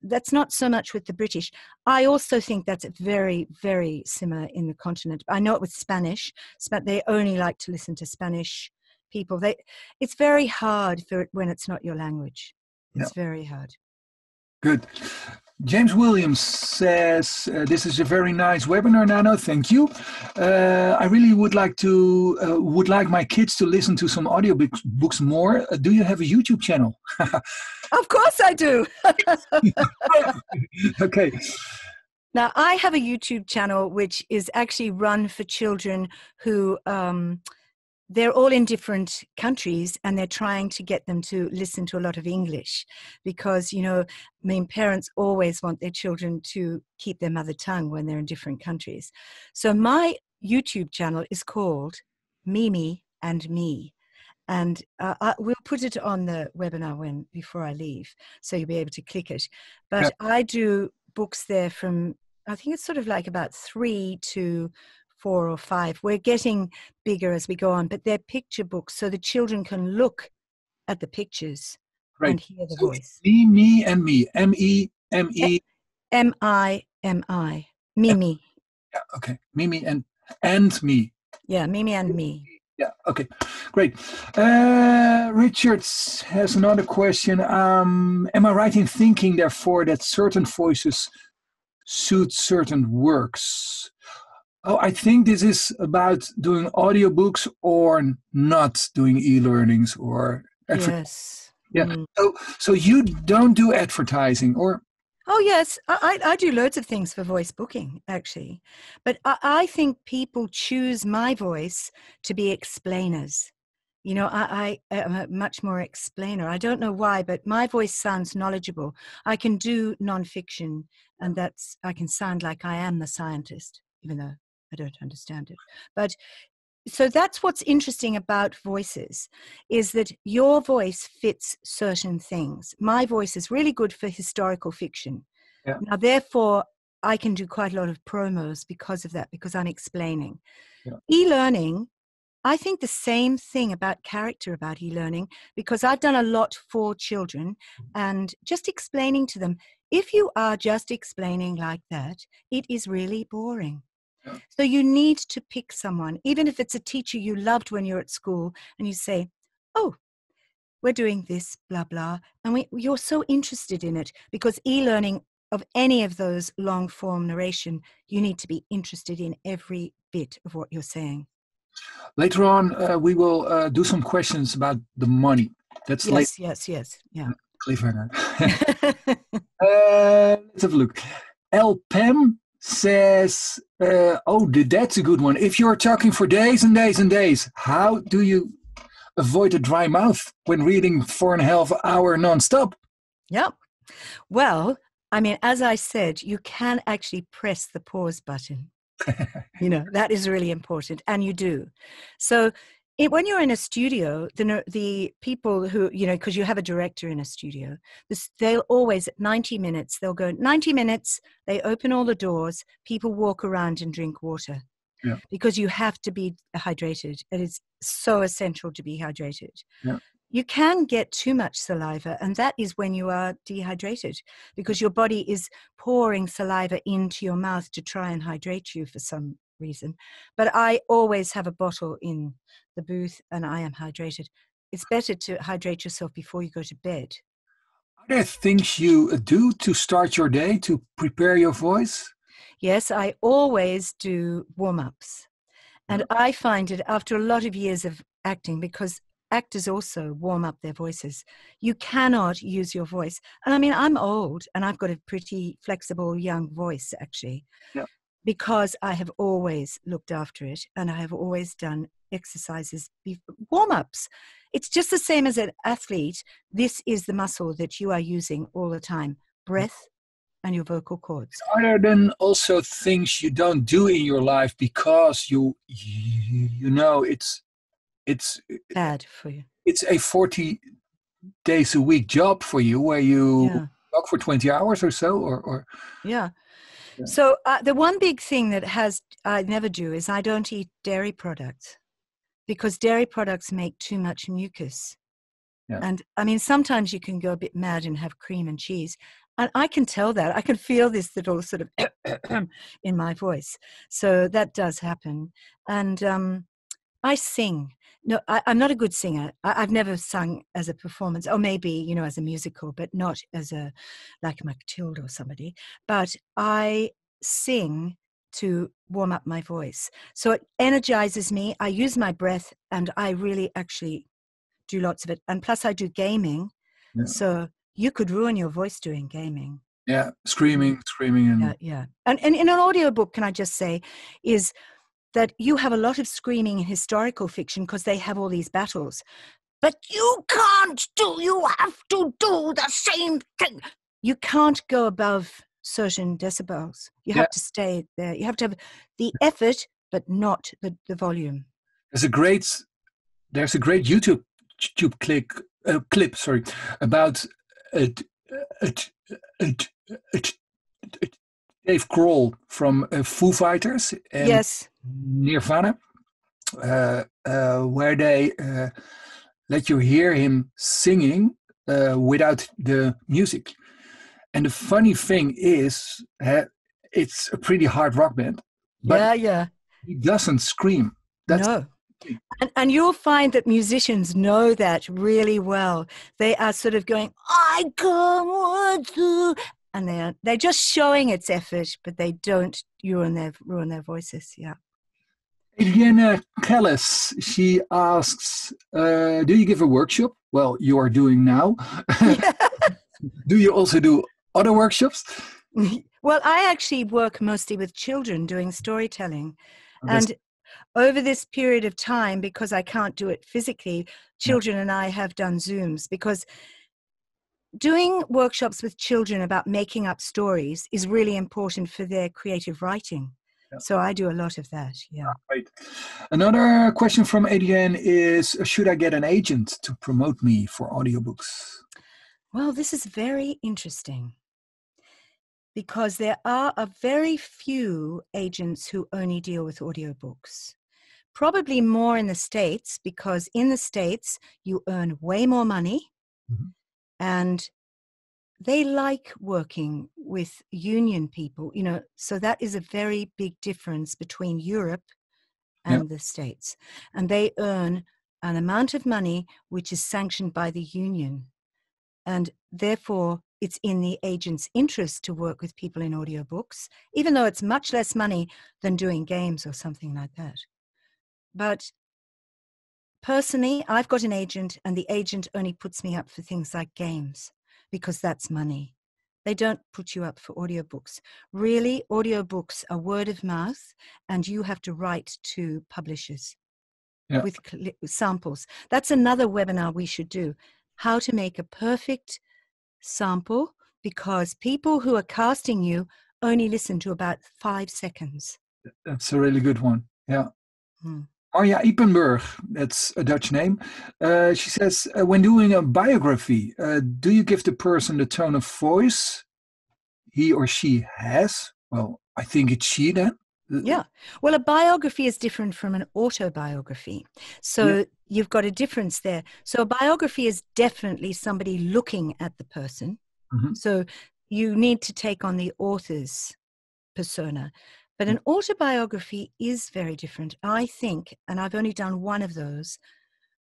that's not so much with the British. I also think that's very, very similar in the continent. I know it with Spanish, but they only like to listen to Spanish people. They, it's very hard for it when it's not your language. It's yeah. very hard. Good. James Williams says, uh, "This is a very nice webinar, Nano. Thank you. Uh, I really would like to uh, would like my kids to listen to some audiobooks books more. Uh, do you have a YouTube channel?" of course, I do. okay. Now, I have a YouTube channel which is actually run for children who um, they're all in different countries and they're trying to get them to listen to a lot of English because, you know, I mean, parents always want their children to keep their mother tongue when they're in different countries. So my YouTube channel is called Mimi and Me. And uh, I, we'll put it on the webinar when before I leave, so you'll be able to click it. But yeah. I do books there from I think it's sort of like about three to four or five. We're getting bigger as we go on, but they're picture books so the children can look at the pictures right. and hear the so voice. Me, me, and me. M E M E. M I M I. Mimi. Yeah, okay. Mimi and and me. Yeah, Mimi and me. Yeah, okay, great. Uh, Richards has another question. Um, am I right in thinking, therefore, that certain voices suit certain works? Oh, I think this is about doing audiobooks or not doing e-learnings or yes. Yeah. Mm. So, so you don't do advertising, or? Oh yes, I, I do loads of things for Voicebooking actually, but I, I think people choose my voice to be explainers. You know, I, I am a much more explainer. I don't know why, but my voice sounds knowledgeable. I can do nonfiction, and that's I can sound like I am the scientist, even though I don't understand it. But so that's what's interesting about voices is that your voice fits certain things. My voice is really good for historical fiction. Yeah. Now, therefore, I can do quite a lot of promos because of that, because I'm explaining. Yeah. E learning, I think the same thing about character about e learning, because I've done a lot for children mm-hmm. and just explaining to them if you are just explaining like that, it is really boring. So you need to pick someone, even if it's a teacher you loved when you're at school, and you say, "Oh, we're doing this, blah blah," and we, you're so interested in it because e-learning of any of those long form narration, you need to be interested in every bit of what you're saying. Later on, uh, we will uh, do some questions about the money. That's yes, late. yes, yes, yeah. Cliffhanger. uh, let's have a look. El Pem says, uh, "Oh, that's a good one. If you're talking for days and days and days, how do you avoid a dry mouth when reading four and a half hour nonstop?" Yep. Well, I mean, as I said, you can actually press the pause button. you know that is really important, and you do. So it, when you're in a studio, the the people who you know, because you have a director in a studio, this, they'll always at 90 minutes they'll go 90 minutes. They open all the doors. People walk around and drink water. Yeah. Because you have to be hydrated. It is so essential to be hydrated. Yeah. You can get too much saliva, and that is when you are dehydrated because your body is pouring saliva into your mouth to try and hydrate you for some reason. But I always have a bottle in the booth and I am hydrated. It's better to hydrate yourself before you go to bed. Are there things you do to start your day to prepare your voice? Yes, I always do warm ups. And I find it after a lot of years of acting, because actors also warm up their voices. You cannot use your voice. And I mean, I'm old and I've got a pretty flexible young voice, actually. Yeah because I have always looked after it and I have always done exercises, warm ups. It's just the same as an athlete. This is the muscle that you are using all the time breath and your vocal cords. Are there then also things you don't do in your life because you you, know it's it's bad for you? It's a 40 days a week job for you where you yeah. work for 20 hours or so or, or yeah so uh, the one big thing that has I never do is I don't eat dairy products because dairy products make too much mucus. Yeah. And I mean, sometimes you can go a bit mad and have cream and cheese. And I can tell that. I can feel this little sort of in my voice. So that does happen. And um, I sing. No, I, am not a good singer. I, have never sung as a performance, or maybe you know as a musical, but not as a like Matilda or somebody. But I sing to warm up my voice, so it energizes me. I use my breath, and I really actually do lots of it. And plus, I do gaming, yeah. so you could ruin your voice doing gaming. Yeah, screaming, screaming, and yeah, yeah. And and in an audiobook, can I just say, is that you have a lot of screaming in historical fiction because they have all these battles. But you can't do, you have to do the same thing. You can't go above certain decibels. You have to stay there. You have to have the effort, but not the, the volume. There's a great, there's a great YouTube YouTube click, uh, clip, sorry, about it, it, it, it, Dave Grohl from uh, Foo Fighters. yes. Nirvana, uh, uh, where they uh, let you hear him singing uh, without the music. And the funny thing is, it's a pretty hard rock band. yeah, yeah. He doesn't scream. That's no. And, and, you'll find that musicians know that really well. They are sort of going, I come to, and they're they're just showing its effort, but they don't ruin their ruin their voices. Yeah. Adrienne Kellis, she asks, uh, do you give a workshop? Well, you are doing now. do you also do other workshops? Well, I actually work mostly with children doing storytelling. Oh, and over this period of time, because I can't do it physically, children yeah. and I have done Zooms because doing workshops with children about making up stories is really important for their creative writing. Yeah. So I do a lot of that. Yeah. Right. Another question from Adrienne is Should I get an agent to promote me for audiobooks? Well, this is very interesting because there are a very few agents who only deal with audiobooks. Probably more in the States because in the States you earn way more money mm-hmm. and they like working with union people, you know, so that is a very big difference between Europe and yep. the States. And they earn an amount of money which is sanctioned by the union. And therefore, it's in the agent's interest to work with people in audiobooks, even though it's much less money than doing games or something like that. But personally, I've got an agent, and the agent only puts me up for things like games because that's money. They don't put you up for audiobooks. Really, audiobooks are word of mouth, and you have to write to publishers yeah. with samples. That's another webinar we should do how to make a perfect sample because people who are casting you only listen to about five seconds. That's a really good one. Yeah. Hmm. Arja Ipenburg, that's a Dutch name. Uh, she says, uh, when doing a biography, uh, do you give the person the tone of voice he or she has? Well, I think it's she then. Yeah. Well, a biography is different from an autobiography. So yeah. you've got a difference there. So a biography is definitely somebody looking at the person. Mm-hmm. So you need to take on the author's persona. But an autobiography is very different, I think, and I've only done one of those,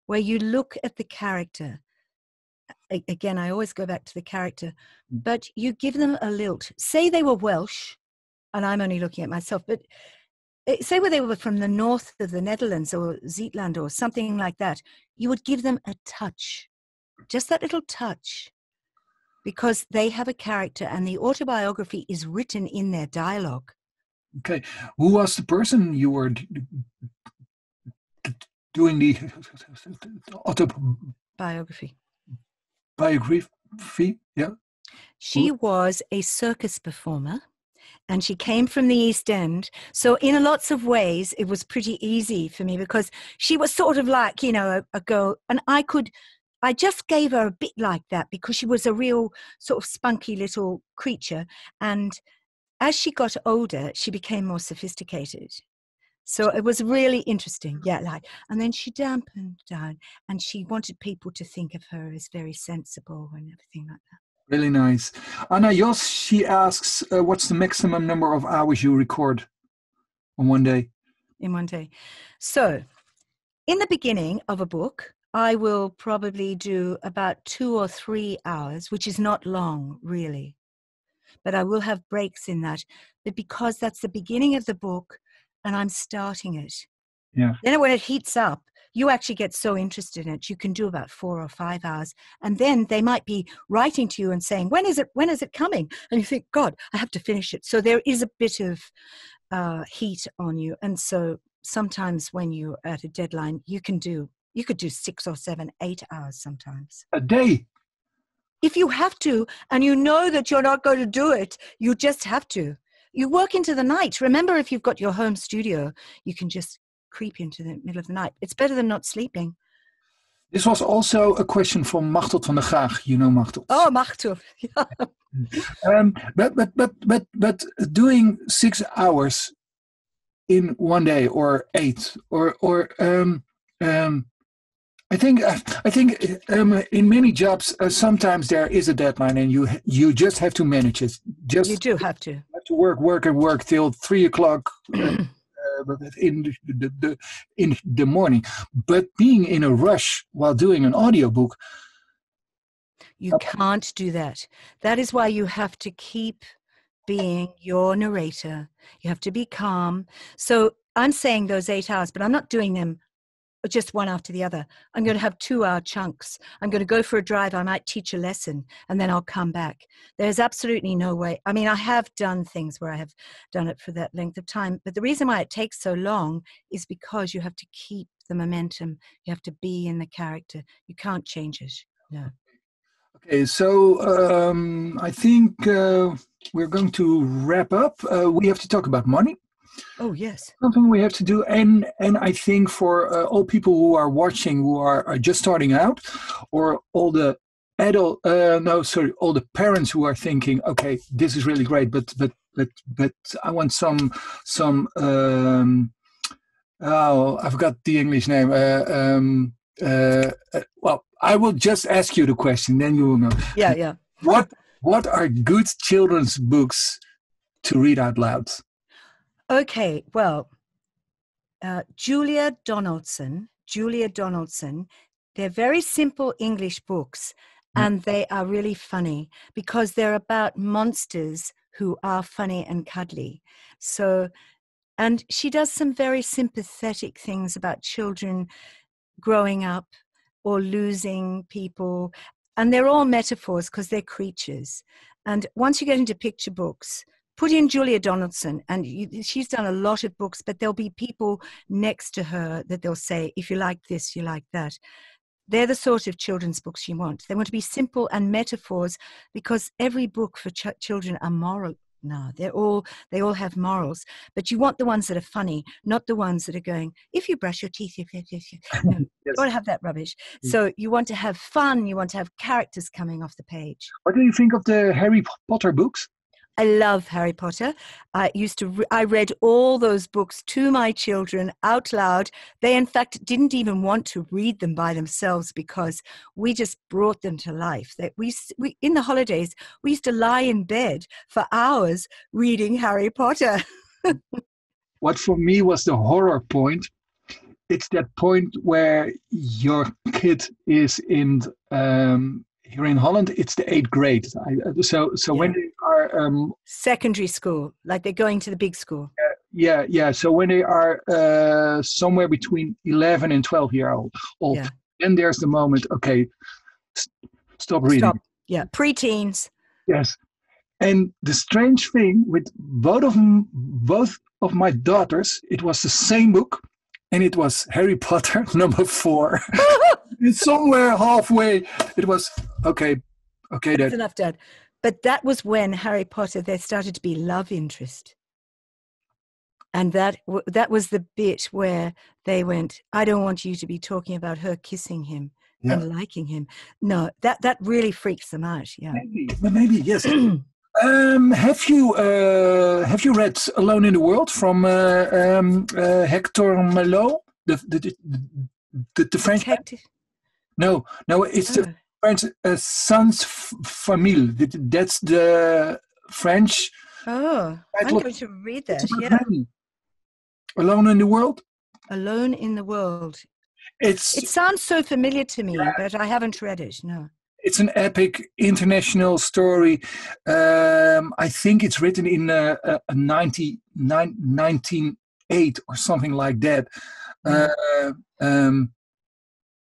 where you look at the character. Again, I always go back to the character, mm. but you give them a lilt. Say they were Welsh, and I'm only looking at myself, but eh, say where they were from the north of the Netherlands or Zetland or something like that, you would give them a touch, just that little touch, because they have a character and the autobiography is written in their dialogue. Okay, who was the person you were doing the autobiography? Biography, yeah. She was a circus performer and she came from the East End. So, in lots of ways, it was pretty easy for me because she was sort of like, you know, a, a girl, and I could. I just gave her a bit like that because she was a real sort of spunky little creature. And as she got older, she became more sophisticated. So it was really interesting. Yeah, like, and then she dampened down and she wanted people to think of her as very sensible and everything like that. Really nice. Anna Jos, she asks, uh, what's the maximum number of hours you record on one day? In one day. So, in the beginning of a book, I will probably do about two or three hours, which is not long, really but I will have breaks in that. But because that's the beginning of the book and I'm starting it. Yeah. Then when it heats up, you actually get so interested in it, you can do about four or five hours. And then they might be writing to you and saying, When is it? When is it coming? And you think, God, I have to finish it. So there is a bit of uh, heat on you. And so sometimes when you're at a deadline, you can do you could do six or seven, eight hours sometimes. A day. If you have to, and you know that you're not going to do it, you just have to. You work into the night. Remember, if you've got your home studio, you can just creep into the middle of the night. It's better than not sleeping. This was also a question from Machteld van der Graag. You know Machteld. Oh, Machteld. um, but, but, but, but, but doing six hours in one day or eight or, or um, um, I think I think um, in many jobs uh, sometimes there is a deadline and you you just have to manage it. Just you do have to have to work work and work till three o'clock uh, in the, the, in the morning. But being in a rush while doing an audiobook, you can't do that. That is why you have to keep being your narrator. You have to be calm. So I'm saying those eight hours, but I'm not doing them just one after the other. I'm going to have two hour chunks. I'm going to go for a drive. I might teach a lesson and then I'll come back. There's absolutely no way. I mean, I have done things where I have done it for that length of time, but the reason why it takes so long is because you have to keep the momentum. You have to be in the character. You can't change it. No. Okay, so um, I think uh, we're going to wrap up. Uh, we have to talk about money. Oh yes, something we have to do, and and I think for uh, all people who are watching, who are, are just starting out, or all the adult, uh, no, sorry, all the parents who are thinking, okay, this is really great, but but but but I want some some. Um, oh, I forgot the English name. Uh, um, uh, uh, well, I will just ask you the question, then you will know. Yeah, yeah. what What are good children's books to read out loud? Okay, well, uh, Julia Donaldson, Julia Donaldson, they're very simple English books mm. and they are really funny because they're about monsters who are funny and cuddly. So, and she does some very sympathetic things about children growing up or losing people. And they're all metaphors because they're creatures. And once you get into picture books, put in Julia Donaldson, and you, she's done a lot of books, but there'll be people next to her that they'll say, if you like this, you like that. They're the sort of children's books you want. They want to be simple and metaphors because every book for ch- children are moral. No, they're all they all have morals, but you want the ones that are funny, not the ones that are going. If you brush your teeth, if, if, if, if. No, yes. don't have that rubbish. Mm. So you want to have fun. You want to have characters coming off the page. What do you think of the Harry Potter books? I love Harry Potter. I used to, re- I read all those books to my children out loud. They, in fact, didn't even want to read them by themselves because we just brought them to life. That we, we, in the holidays, we used to lie in bed for hours reading Harry Potter. what for me was the horror point it's that point where your kid is in um, here in Holland, it's the eighth grade. I, so so yeah. when they are um, secondary school, like they're going to the big school. Uh, yeah, yeah. So when they are uh, somewhere between eleven and twelve year old, old yeah. then there's the moment. Okay, st- stop reading. Stop. Yeah, preteens. Yes, and the strange thing with both of them, both of my daughters, it was the same book, and it was Harry Potter number four. somewhere halfway, it was okay. Okay, Dad. That's enough, Dad. But that was when Harry Potter there started to be love interest, and that that was the bit where they went. I don't want you to be talking about her kissing him yeah. and liking him. No, that that really freaks them out. Yeah, maybe, maybe yes. Um, have you uh, have you read Alone in the World from uh, um, uh, Hector Malot, the the the, the French? Detective. No, no, it's oh. the French uh, Sans Famille. That's the French. Oh, I'm going to read that. Yeah. Alone in the World. Alone in the World. It's. It sounds so familiar to me, yeah. but I haven't read it. No. It's an epic international story. Um, I think it's written in uh, uh, 90, 1908 or something like that. Mm. Uh, um,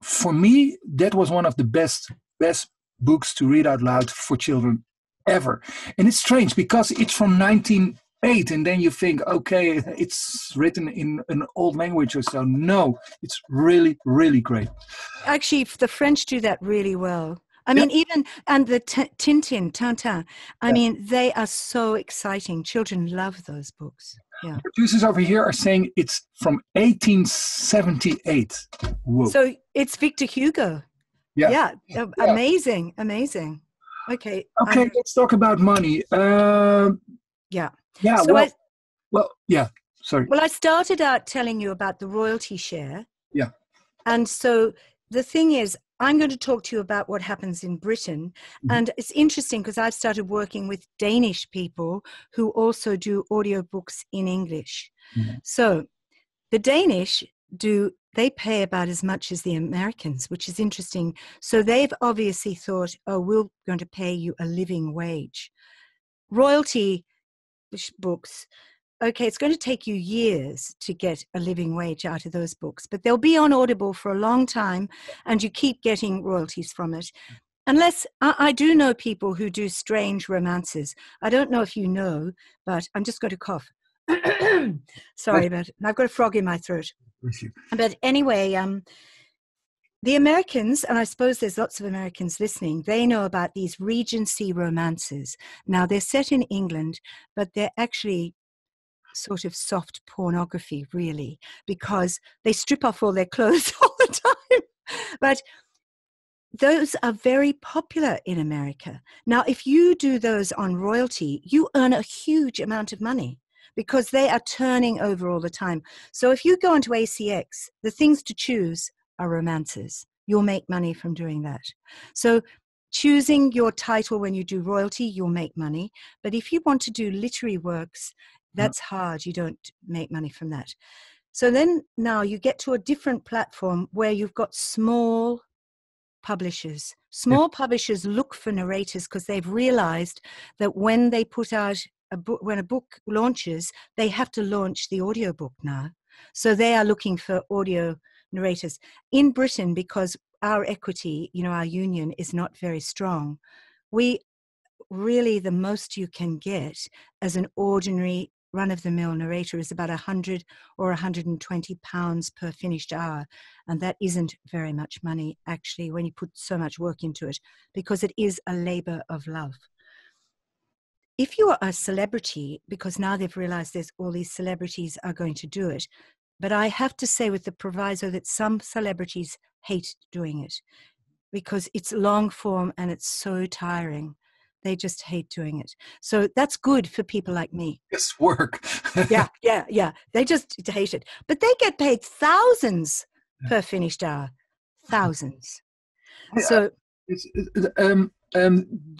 for me, that was one of the best best books to read out loud for children ever. And it's strange because it's from 19 eight, and then you think, okay, it's written in an old language or so. No, it's really, really great. Actually, the French do that really well. I mean, even and the t- Tintin, Tintin. I yeah. mean, they are so exciting. Children love those books. Yeah. Producers over here are saying it's from 1878. Whoa. So it's Victor Hugo. Yeah. Yeah. Amazing. Amazing. Okay. Okay. Um, let's talk about money. Uh, yeah. Yeah. So well, I, well, yeah. Sorry. Well, I started out telling you about the royalty share. Yeah. And so the thing is, I'm going to talk to you about what happens in Britain. Mm-hmm. And it's interesting because I've started working with Danish people who also do audiobooks in English. Mm-hmm. So the Danish do they pay about as much as the Americans, which is interesting. So they've obviously thought, oh, we're going to pay you a living wage. Royalty books okay, it's going to take you years to get a living wage out of those books, but they'll be on Audible for a long time and you keep getting royalties from it. Mm. Unless I, I, do know people who do strange romances. I don't know if you know, but I'm just going to cough. Sorry, but I've got a frog in my throat. But anyway, um, the Americans, and I suppose there's lots of Americans listening, they know about these Regency romances. Now, they're set in England, but they're actually sort of soft pornography, really, because they strip off all their clothes all the time. But those are very popular in America. Now, if you do those on royalty, you earn a huge amount of money because they are turning over all the time. So if you go onto ACX, the things to choose are romances. You'll make money from doing that. So choosing your title when you do royalty, you'll make money. But if you want to do literary works, mm-hmm. that's hard. You don't make money from that. So then now you get to a different platform where you've got small publishers. Small yeah. publishers look for narrators because they've realized that when they put out a book, when a book launches, they have to launch the audiobook now. So they are looking for audio narrators. In Britain, because our equity, you know, our union is not very strong, we really the most you can get as an ordinary run of the mill narrator is about 100 or 120 pounds per finished hour. And that isn't very much money, actually, when you put so much work into it, because it is a labor of love. If you are a celebrity, because now they've realized there's all these celebrities are going to do it, but I have to say with the proviso that some celebrities hate doing it because it's long form and it's so tiring. They just hate doing it. So that's good for people like me. It's work. yeah, yeah, yeah. They just hate it. But they get paid thousands per finished hour. Thousands. So. um, um,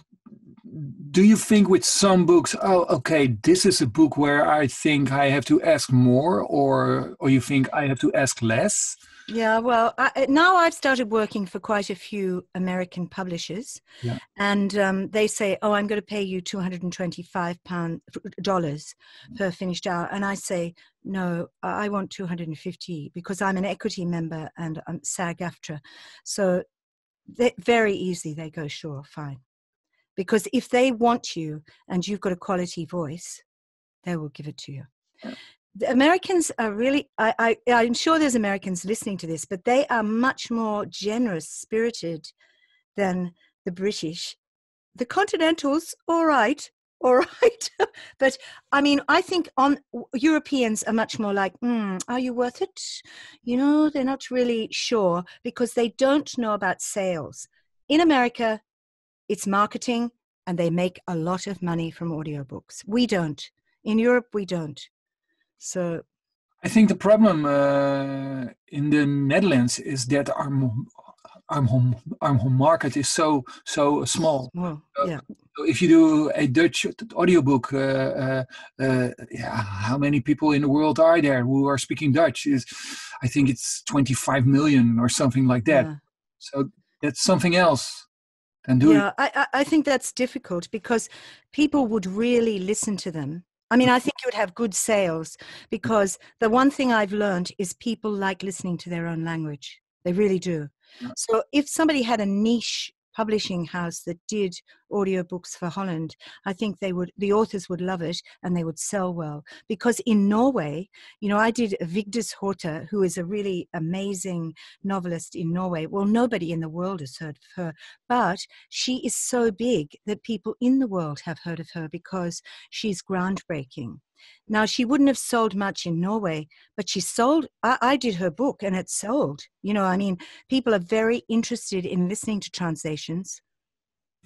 do you think with some books oh okay this is a book where i think i have to ask more or or you think i have to ask less yeah, well, I, now I've started working for quite a few American publishers, yeah. and um, they say, "Oh, I'm going to pay you two hundred and twenty-five pound dollars per finished hour," and I say, "No, I want two hundred and fifty because I'm an equity member and I'm SAG-AFTRA." So, very easy, they go, "Sure, fine," because if they want you and you've got a quality voice, they will give it to you the Americans are really, I, I, I'm sure there's Americans listening to this, but they are much more generous spirited than the British. The Continentals, all right, all right. but I mean, I think on Europeans are much more like, mm, are you worth it? You know, they're not really sure because they don't know about sales. In America, it's marketing and they make a lot of money from audiobooks. We don't. In Europe, we don't. So I think the problem uh, in the Netherlands is that our our home, our home market is so so small. Well, yeah. So if you do a Dutch audiobook, uh, uh, uh, yeah, how many people in the world are there who are speaking Dutch? Is I think it's 25 million or something like that. Yeah. So that's something else than doing. Yeah, I, I think that's difficult because people would really listen to them I mean, I think you would have good sales because the one thing I've learned is people like listening to their own language. They really do. So if somebody had a niche publishing house that did audiobooks for Holland, I think they would the authors would love it and they would sell well. Because in Norway, you know, I did Vigdis Hjorth, who is a really amazing novelist in Norway. Well, nobody in the world has heard of her, but she is so big that people in the world have heard of her because she's groundbreaking. Now, she wouldn't have sold much in Norway, but she sold. I, I, did her book and it sold. You know, I mean, people are very interested in listening to translations.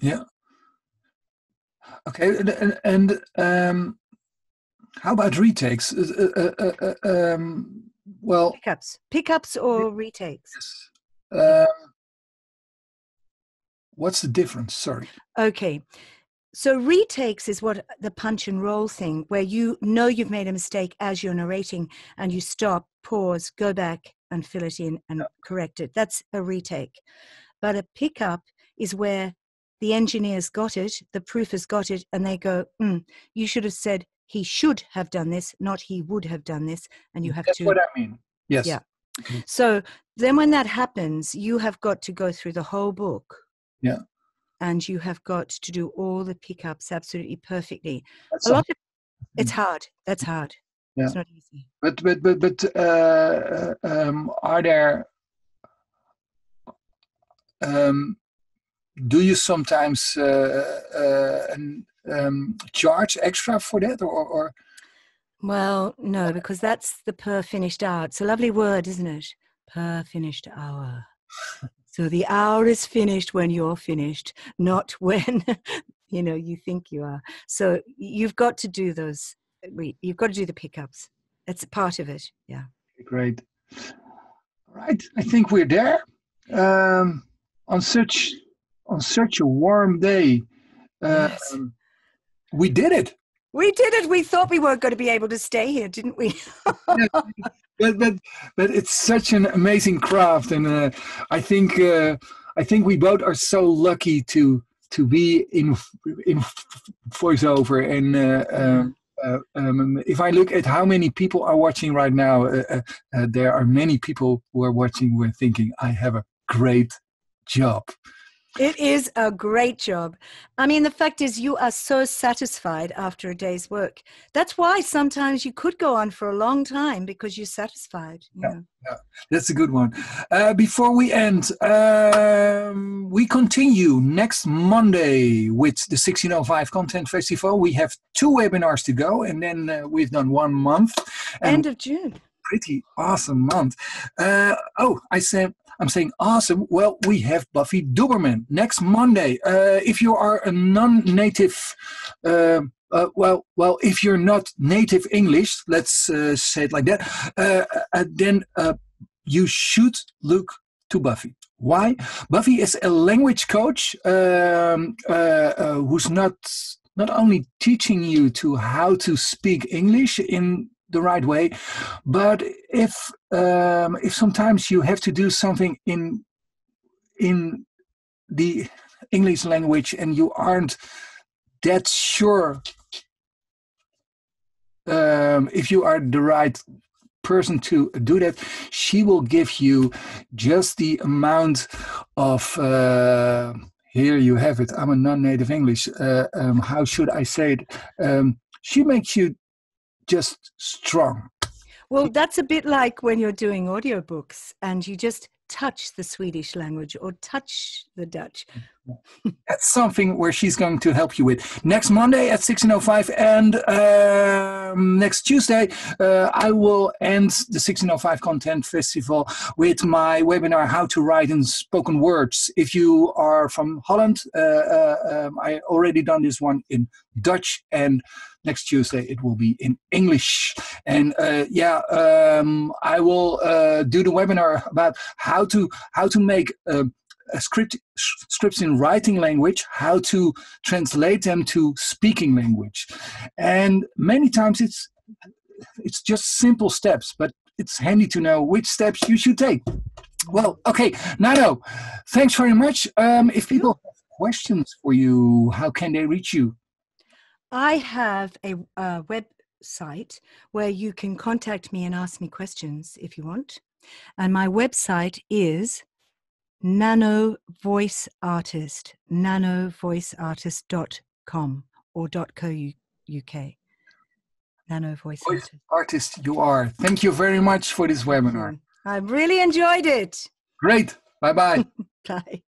Yeah. Okay. And, and um, how about retakes? Uh, uh, uh, uh um, well, pickups, pickups or retakes? Yes. Um, what's the difference? Sorry. Okay. So retakes is what the punch and roll thing, where you know you've made a mistake as you're narrating and you stop, pause, go back and fill it in and correct it. That's a retake. But a pickup is where the engineers got it, the proofers got it, and they go, mm, you should have said he should have done this, not he would have done this. And you have That's to. That's what I mean. Yes. Yeah. Mm-hmm. So then when that happens, you have got to go through the whole book. Yeah and you have got to do all the pickups absolutely perfectly. That's a lot of it's mm. hard. That's hard. Yeah. It's not easy. But but but but uh, um, are there? Um, do you sometimes uh, uh, um, charge extra for that, or, or? Well, no, because that's the per finished hour. It's a lovely word, isn't it? Per finished hour. So the hour is finished when you're finished, not when you know you think you are. So you've got to do those. You've got to do the pickups. It's a part of it. Yeah. Great. All right. I think we're there. Um, on such on such a warm day. Uh, yes. Um, we did it. We did it. We thought we weren't going to be able to stay here, didn't we? but but but it's such an amazing craft, and uh, I think uh, I think we both are so lucky to to be in in voiceover and. Uh, um, uh, um, if I look at how many people are watching right now, uh, uh, there are many people who are watching who are thinking, I have a great job. It is a great job. I mean, the fact is, you are so satisfied after a day's work. That's why sometimes you could go on for a long time because you're satisfied. Yeah, yeah, that's a good one. Uh, before we end, um, we continue next Monday with the 1605 Content Festival. We have two webinars to go, and then uh, we've done one month. End of June. Pretty awesome month. Uh, oh, I said I'm saying awesome. Well, we have Buffy Duberman next Monday. Uh, if you are a non-native, uh, uh, well, well, if you're not native English, let's uh, say it like that, uh, uh, then you should look to Buffy. Why? Buffy is a language coach um, who's not not only teaching you to how to speak English in the right way. But if um, if sometimes you have to do something in in the English language and you aren't that sure um, if you are the right person to do that, she will give you just the amount of. Uh, here you have it. I'm a non-native English. Uh, um, how should I say it? Um, she makes you just strong. Well, that's a bit like when you're doing audiobooks and you just touch the Swedish language or touch the Dutch. That's something where she's going to help you with. Next Monday at 16.05 and um, next Tuesday, uh, I will end the 1605 Content Festival with my webinar, How to Write in Spoken Words. If you are from Holland, uh, uh, um, I already done this one in Dutch and next Tuesday it will be in English. And uh, yeah, um, I will uh, do the webinar about how to how to make uh, script scripts in writing language, how to translate them to speaking language, and many times it's it's just simple steps, but it's handy to know which steps you should take. Well, okay, Nano, thanks very much. Um, if people have questions for you, how can they reach you? I have a, a website where you can contact me and ask me questions if you want. And my website is Nano Voice Artist, nanovoiceartist.com or .co uk. Nano Voice, Voice Artist. artist you are. Thank you very much for this webinar. I really enjoyed it. Great. Bye bye. Bye.